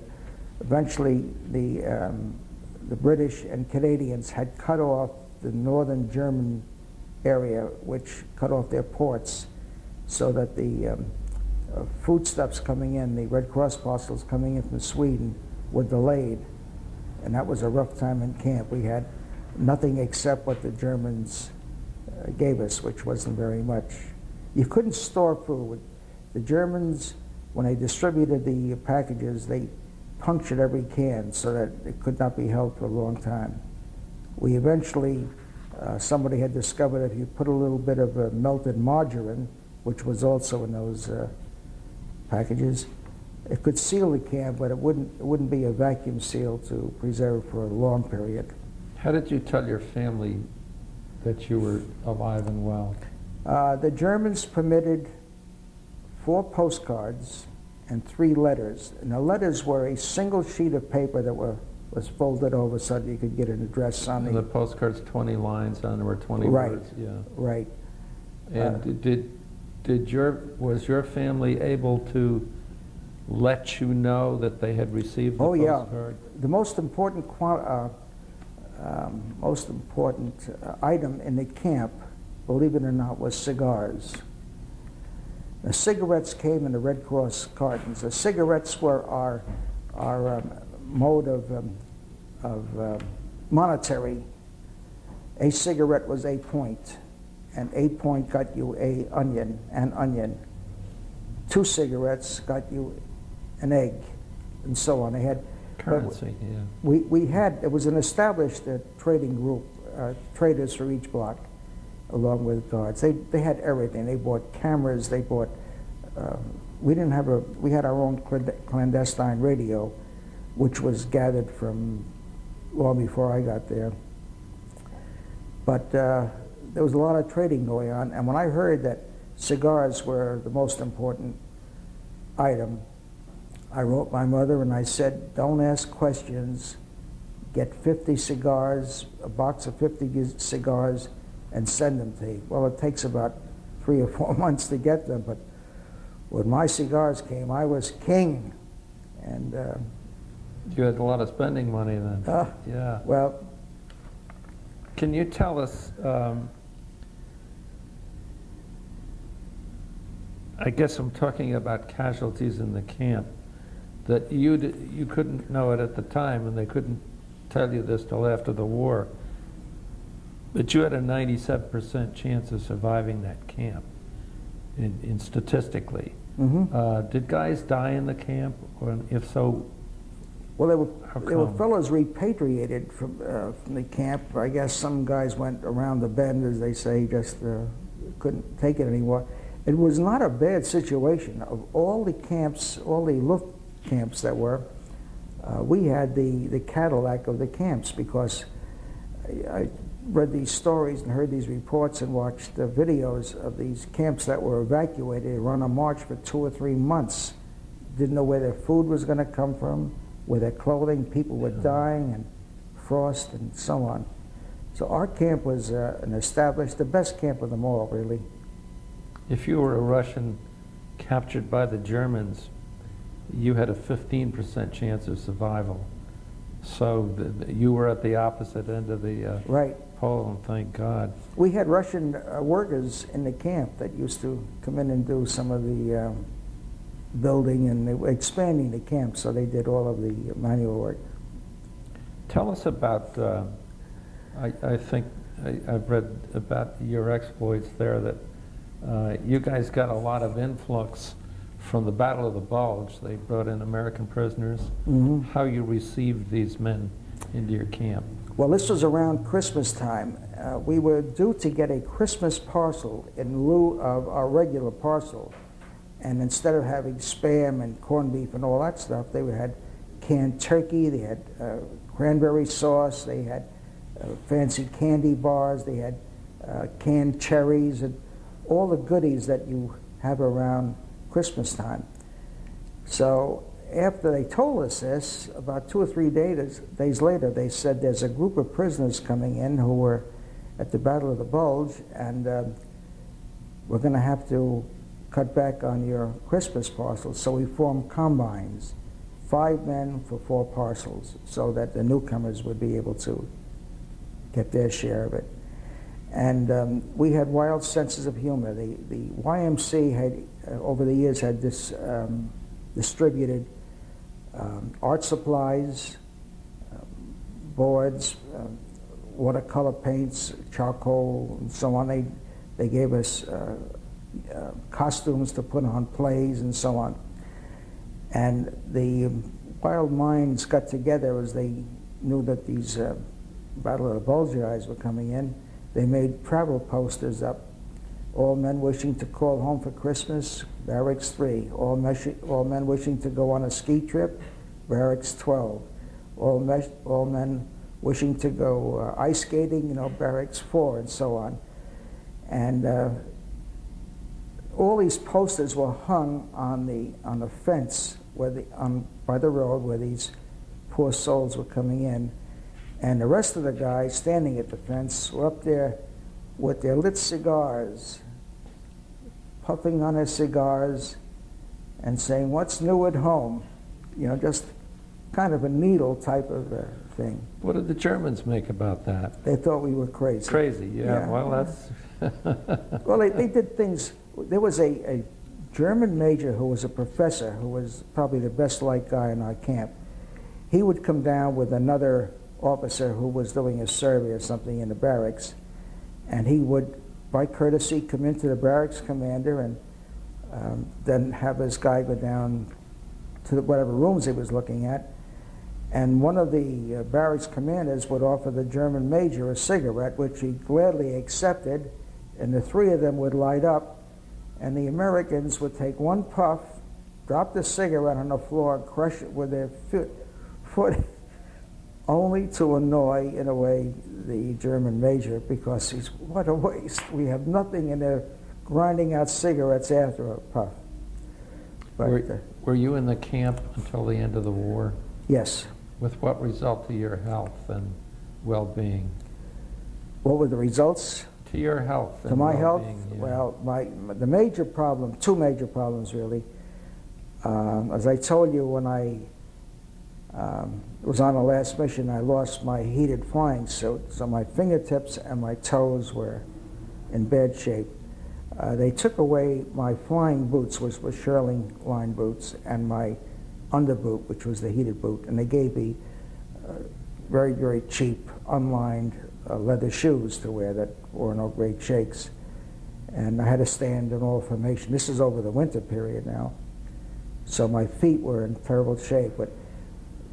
eventually the um, the British and Canadians had cut off the northern German area, which cut off their ports, so that the um, uh, foodstuffs coming in, the Red Cross parcels coming in from Sweden, were delayed, and that was a rough time in camp. We had nothing except what the Germans uh, gave us, which wasn't very much. You couldn't store food. The Germans, when they distributed the packages, they punctured every can so that it could not be held for a long time. We eventually, uh, somebody had discovered if you put a little bit of uh, melted margarine, which was also in those uh, packages, it could seal the can, but it wouldn't, it wouldn't be a vacuum seal to preserve for a long period. How did you tell your family that you were alive and well? Uh, the Germans permitted four postcards and three letters. And the letters were a single sheet of paper that were, was folded over so that you could get an address on And the the. postcard's 20 lines on, were 20 Right. words, yeah. Right. And Uh, did- did, your, was your family able to let you know that they had received the Oh, yeah. The most important, qua- uh, um, most important uh, item in the camp, believe it or not, was cigars. The cigarettes came in the Red Cross cartons. The cigarettes were our, our um, mode of, um, of uh, monetary. A cigarette was a point, and eight point got you a onion, an onion. Two cigarettes got you an egg, and so on. They had Currency, yeah. we, we had, it was an established uh, trading group, uh, traders for each block, along with guards. They, they had everything. They bought cameras, they bought, um, we didn't have a, we had our own clandestine radio, which was gathered from long before I got there. But uh, there was a lot of trading going on, and when I heard that cigars were the most important item, I wrote my mother and I said, don't ask questions. Get 50 cigars, a box of 50 cigars, and send them to you. Well, it takes about three or four months to get them, but when my cigars came, I was king. And, uh, You had a lot of spending money then. uh, Yeah. well, Can you tell us, um, I guess I'm talking about casualties in the camp, that you, you couldn't know it at the time, and they couldn't tell you this till after the war, but you had a 97% chance of surviving that camp, in, in statistically. mhm. Uh, Did guys die in the camp, or if so, Well, there were, there were fellows repatriated from, uh, from the camp. I guess some guys went around the bend, as they say, just uh, couldn't take it anymore. It was not a bad situation. Of all the camps, all the Luft camps that were, uh, we had the, the Cadillac of the camps because I, I read these stories and heard these reports and watched the videos of these camps that were evacuated. run a march for two or three months. Didn't know where their food was going to come from, where their clothing. People were dying and frost and so on. So our camp was uh, an established, the best camp of them all, really. If you were a Russian captured by the Germans, you had a 15% chance of survival. So th- th- you were at the opposite end of the uh, Right. Pole, and thank God. We had Russian uh, workers in the camp that used to come in and do some of the um, building and they were expanding the camp, so they did all of the manual work. Tell us about, uh, I, I think I, I've read about your exploits there, that uh, you guys got a lot of influx from the Battle of the Bulge. They brought in American prisoners. Mhm. How you received these men into your camp. Well, this was around Christmas time. Uh, we were due to get a Christmas parcel in lieu of our regular parcel. And instead of having spam and corned beef and all that stuff, they had canned turkey, they had uh, cranberry sauce, they had uh, fancy candy bars, they had uh, canned cherries, and all the goodies that you have around Christmas time. So after they told us this, about two or three days, days later, they said there's a group of prisoners coming in who were at the Battle of the Bulge, and um, we're going to have to cut back on your Christmas parcels. So we formed combines, five men for four parcels, so that the newcomers would be able to get their share of it. And um, we had wild senses of humor. The, the YMC had, uh, over the years, had this um, distributed um, art supplies, um, boards, um, watercolor paints, charcoal, and so on. They, they gave us uh, uh, costumes to put on plays and so on. And the wild minds got together as they knew that these uh, Battle of the Bulge guys were coming in. They made travel posters up. All men wishing to call home for Christmas, Barracks 3. All, all men wishing to go on a ski trip, Barracks 12. All, all men wishing to go uh, ice skating, you know, Barracks 4, and so on. And uh, all these posters were hung on the on the fence where the on by the road where these poor souls were coming in, and the rest of the guys standing at the fence were up there with their lit cigars, puffing on his cigars, and saying, "What's new at home?" You know, just kind of a needle type of uh, thing. What did the Germans make about that? They thought we were crazy. Crazy, yeah. Yeah. Well, that's. Well, they, they did things. There was a, a German major who was a professor, who was probably the best liked guy in our camp. He would come down with another officer who was doing a survey or something in the barracks, and he would by courtesy, come into the barracks commander and um, then have his guy go down to whatever rooms he was looking at. And one of the uh, barracks commanders would offer the German major a cigarette, which he gladly accepted, and the three of them would light up, and the Americans would take one puff, drop the cigarette on the floor, crush it with their foot, foot only to annoy, in a way, the German major because he's, what a waste. We have nothing in there grinding out cigarettes after a puff. But, Were, uh, were you in the camp until the end of the war? yes. With what result to your health and well-being? What were the results? To your health To my health, yeah. well, my, the major problem, two major problems really. Um, as I told you when I um, was on the last mission, I lost my heated flying suit, so my fingertips and my toes were in bad shape. Uh, they took away my flying boots, which were shearling line boots, and my underboot, which was the heated boot, and they gave me uh, very, very cheap, unlined uh, leather shoes to wear that wore no great shakes. And I had to stand in all formation. This is over the winter period now. So my feet were in terrible shape. But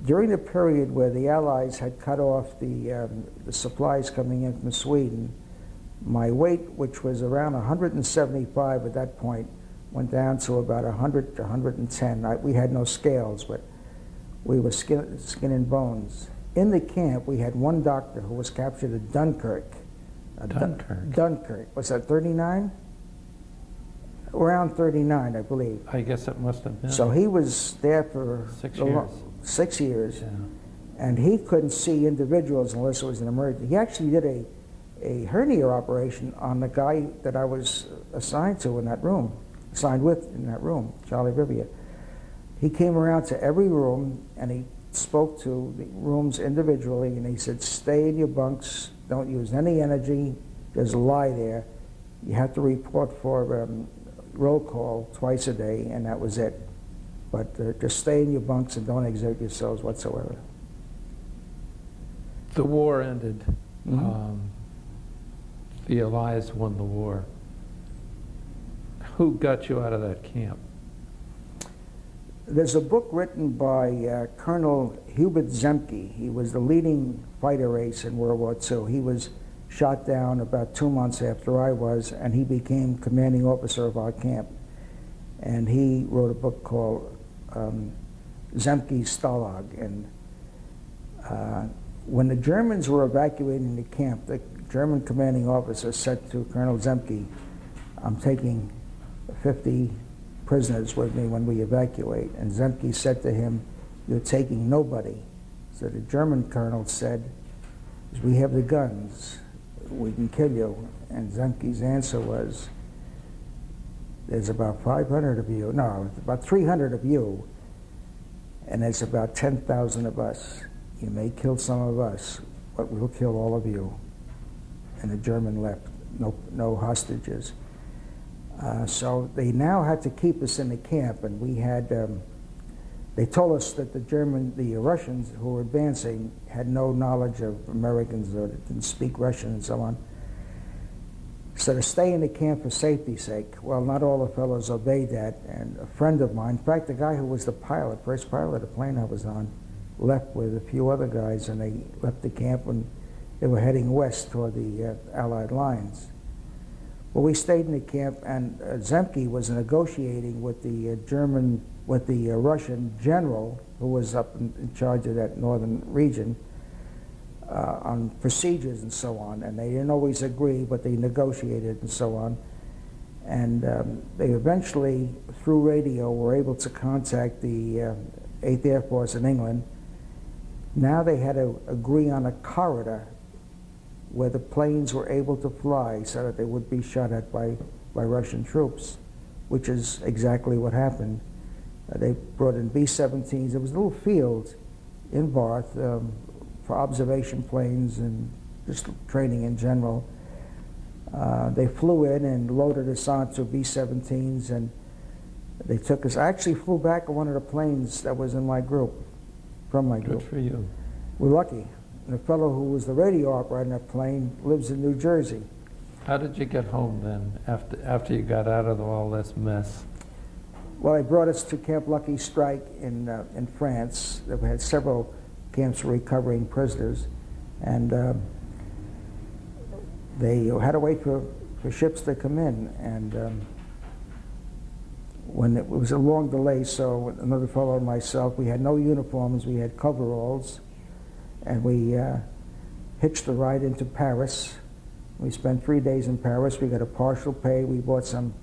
during the period where the Allies had cut off the, um, the supplies coming in from Sweden, my weight, which was around 175 at that point, went down to about 100 to 110. I, we had no scales, but we were skin, skin and bones. In the camp, we had one doctor who was captured at Dunkirk. Uh, Dun- Dunkirk. Dunkirk. Was that 39? Around 39, I believe. I guess it must have been. So he was there for Six years. Six years, Yeah. and he couldn't see individuals unless it was an emergency. He actually did a, a hernia operation on the guy that I was assigned to in that room, assigned with in that room, Charlie Vivia. He came around to every room and he spoke to the rooms individually and he said, stay in your bunks, don't use any energy, just lie there. You have to report for um, roll call twice a day, and that was it. But uh, just stay in your bunks and don't exert yourselves whatsoever. The war ended. Mhm. Um, the Allies won the war. Who got you out of that camp? There's a book written by uh, Colonel Hubert Zemke. He was the leading fighter ace in World War II. He was shot down about two months after I was, and he became commanding officer of our camp. And he wrote a book called um, Zemke's Stalag. And uh, when the Germans were evacuating the camp, the German commanding officer said to Colonel Zemke, I'm taking 50 prisoners with me when we evacuate. And Zemke said to him, You're taking nobody. So the German colonel said, We have the guns. We can kill you. And Zemke's answer was, There's about 500 of you. No, about 300 of you. And there's about 10,000 of us. You may kill some of us, but we'll kill all of you. And the German left. No, no hostages. Uh, so they now had to keep us in the camp, and we had. Um, they told us that the German, the Russians who were advancing, had no knowledge of Americans or didn't speak Russian and so on. So to stay in the camp for safety's sake, well, not all the fellows obeyed that. And a friend of mine, in fact, the guy who was the pilot, first pilot of the plane I was on, left with a few other guys, and they left the camp and they were heading west toward the uh, Allied lines. Well, we stayed in the camp, and uh, Zemke was negotiating with the uh, German, with the uh, Russian general who was up in, in charge of that northern region uh, on procedures and so on. And they didn't always agree, but they negotiated and so on. And um, they eventually, through radio, were able to contact the uh, 8th Air Force in England. Now they had to agree on a corridor where the planes were able to fly so that they would be shot at by, by Russian troops, which is exactly what happened. Uh, they brought in B-17s. There was a little field in Barth um, for observation planes and just training in general. Uh, they flew in and loaded us onto B-17s, and they took us. I actually flew back on one of the planes that was in my group, from my group. Good for you. We're lucky. And the fellow who was the radio operator on that plane lives in New Jersey. How did you get home then, after, after you got out of all this mess? Well, they brought us to Camp Lucky Strike in, uh, in France. They had several for recovering prisoners. And uh, they had to wait for, for ships to come in. And um, when it was a long delay, so another fellow and myself, we had no uniforms, we had coveralls. And we uh, hitched a ride into Paris. We spent three days in Paris. We got a partial pay. We bought some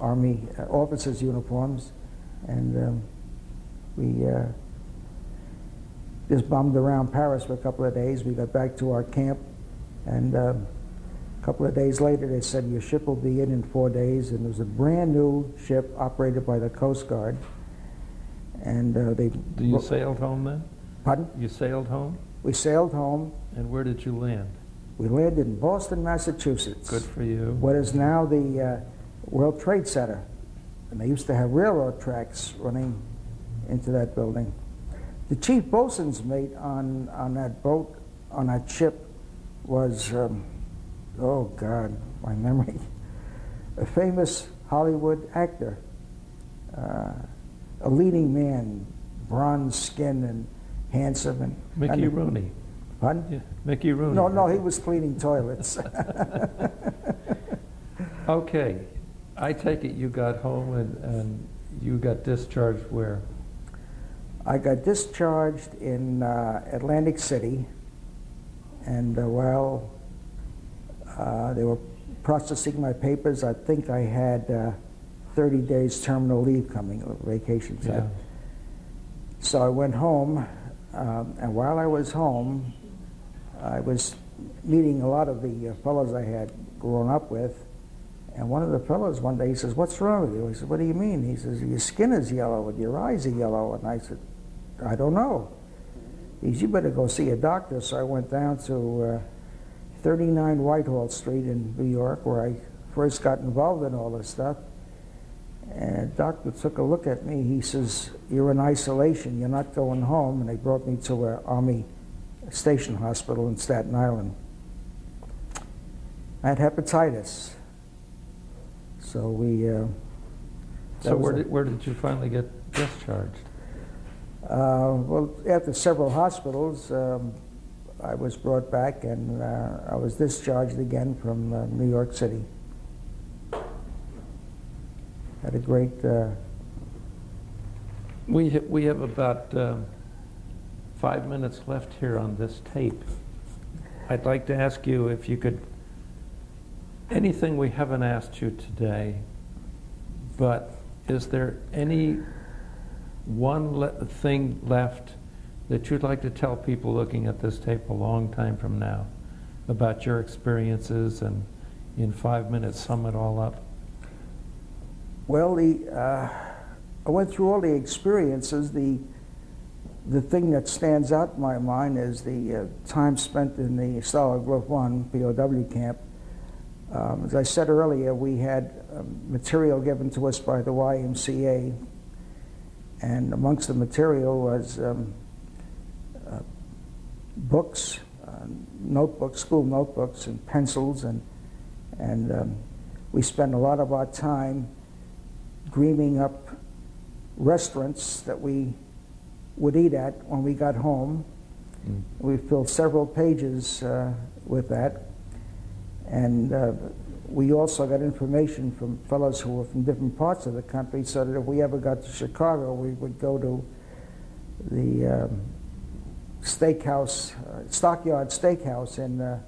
Army uh, officers' uniforms, and um, we uh, just bummed around Paris for a couple of days. We got back to our camp, and uh, a couple of days later they said, your ship will be in in four days, and it was a brand new ship operated by the Coast Guard. And uh, they... You sailed home then? Pardon? You sailed home? We sailed home. And where did you land? We landed in Boston, Massachusetts. Good for you. What is now the uh, World Trade Center. And they used to have railroad tracks running into that building. The chief bosun's mate on, on that boat, on that ship, was, um, oh God, my memory, a famous Hollywood actor, uh, a leading man, bronze skin and handsome. and Mickey Rooney. Pardon? Yeah, Mickey Rooney. No, no, he was cleaning toilets. okay, I take it you got home and, and you got discharged where? I got discharged in uh, Atlantic City, and uh, while uh, they were processing my papers, I think I had uh, 30 days terminal leave coming, vacation time. Yeah. So I went home, um, and while I was home, I was meeting a lot of the uh, fellows I had grown up with, and one of the fellows one day he says, "What's wrong with you?" I said, "What do you mean?" He says, "Your skin is yellow and your eyes are yellow." And I said, "I don't know." He said, "You better go see a doctor." So I went down to uh, 39 Whitehall Street in New York, where I first got involved in all this stuff. And the doctor took a look at me. He says, "You're in isolation. You're not going home." And they brought me to an Army Station Hospital in Staten Island. I had hepatitis. So we. Uh, so where did, where did you finally get discharged? Uh, well, after several hospitals, um, I was brought back and uh, I was discharged again from uh, New York City. Had a great. We ha we have about five minutes left here on this tape. I'd like to ask you if you could anything we haven't asked you today, but is there any one le thing left that you'd like to tell people looking at this tape a long time from now about your experiences and in five minutes sum it all up? Well, the, uh, I went through all the experiences. The, the thing that stands out in my mind is the uh, time spent in the Stalag Luft 1 POW camp um, as I said earlier, we had um, material given to us by the YMCA, and amongst the material was um, uh, books, uh, notebooks, school notebooks, and pencils, and and um, we spent a lot of our time dreaming up restaurants that we would eat at when we got home. Mm. We filled several pages uh, with that. And uh, we also got information from fellows who were from different parts of the country so that if we ever got to Chicago, we would go to the um, steakhouse, uh, Stockyard Steakhouse in, uh,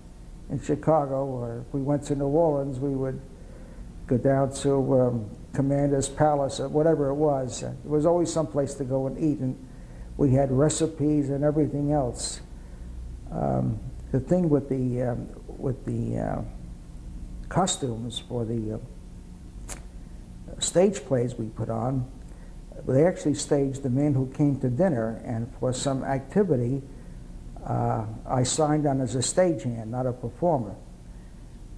in Chicago, or if we went to New Orleans, we would go down to um, Commander's Palace or whatever it was. There was always some place to go and eat, and we had recipes and everything else. Um, the thing with the um, with the uh, costumes for the uh, stage plays we put on, they actually staged the man who came to dinner, and for some activity, uh, I signed on as a stagehand, not a performer.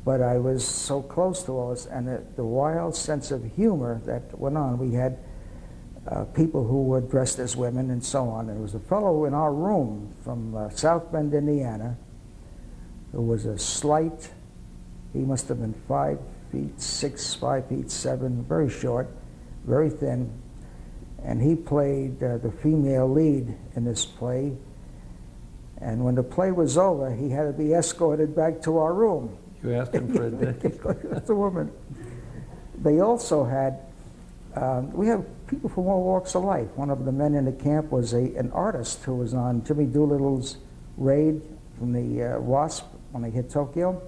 But I was so close to all this, and the, the wild sense of humor that went on. We had uh, people who were dressed as women and so on. There was a fellow in our room from uh, South Bend, Indiana, who was a slight, He must have been five feet six, five feet seven, very short, very thin. And he played uh, the female lead in this play. And when the play was over, he had to be escorted back to our room. You asked him for a date? That's a woman. They also had, um, we have people from all walks of life. One of the men in the camp was a, an artist who was on Jimmy Doolittle's raid from the uh, WASP when they hit Tokyo.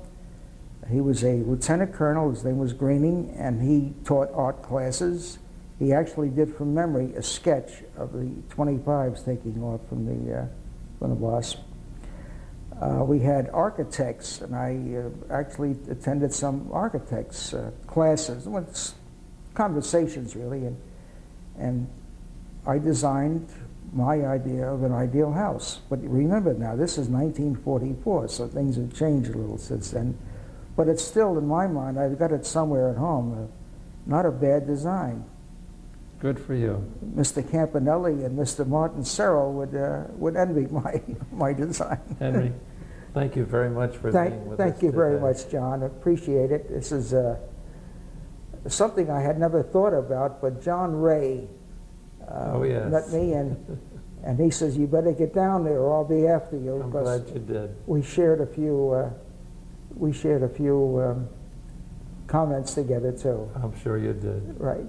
He was a lieutenant colonel, his name was Greening, and he taught art classes. He actually did from memory a sketch of the 25s taking off from the, uh, from the WASP. Uh, we had architects, and I uh, actually attended some architects uh, classes, well, conversations really, and, and I designed my idea of an ideal house. But remember now, this is 1944, so things have changed a little since then. But it's still, in my mind, I've got it somewhere at home, uh, not a bad design. Good for you. Mr. Campanelli and Mr. Martin Serral would, uh, would envy my, my design. Henry, thank you very much for Thank, being with us thank you very much, John. I Appreciate it. This is uh, something I had never thought about, but John Ray uh, Oh, yes. met me and, and he says, you better get down there or I'll be after you. I'm glad you did. we shared a few, uh, we shared a few um, comments together too. I'm sure you did. Right.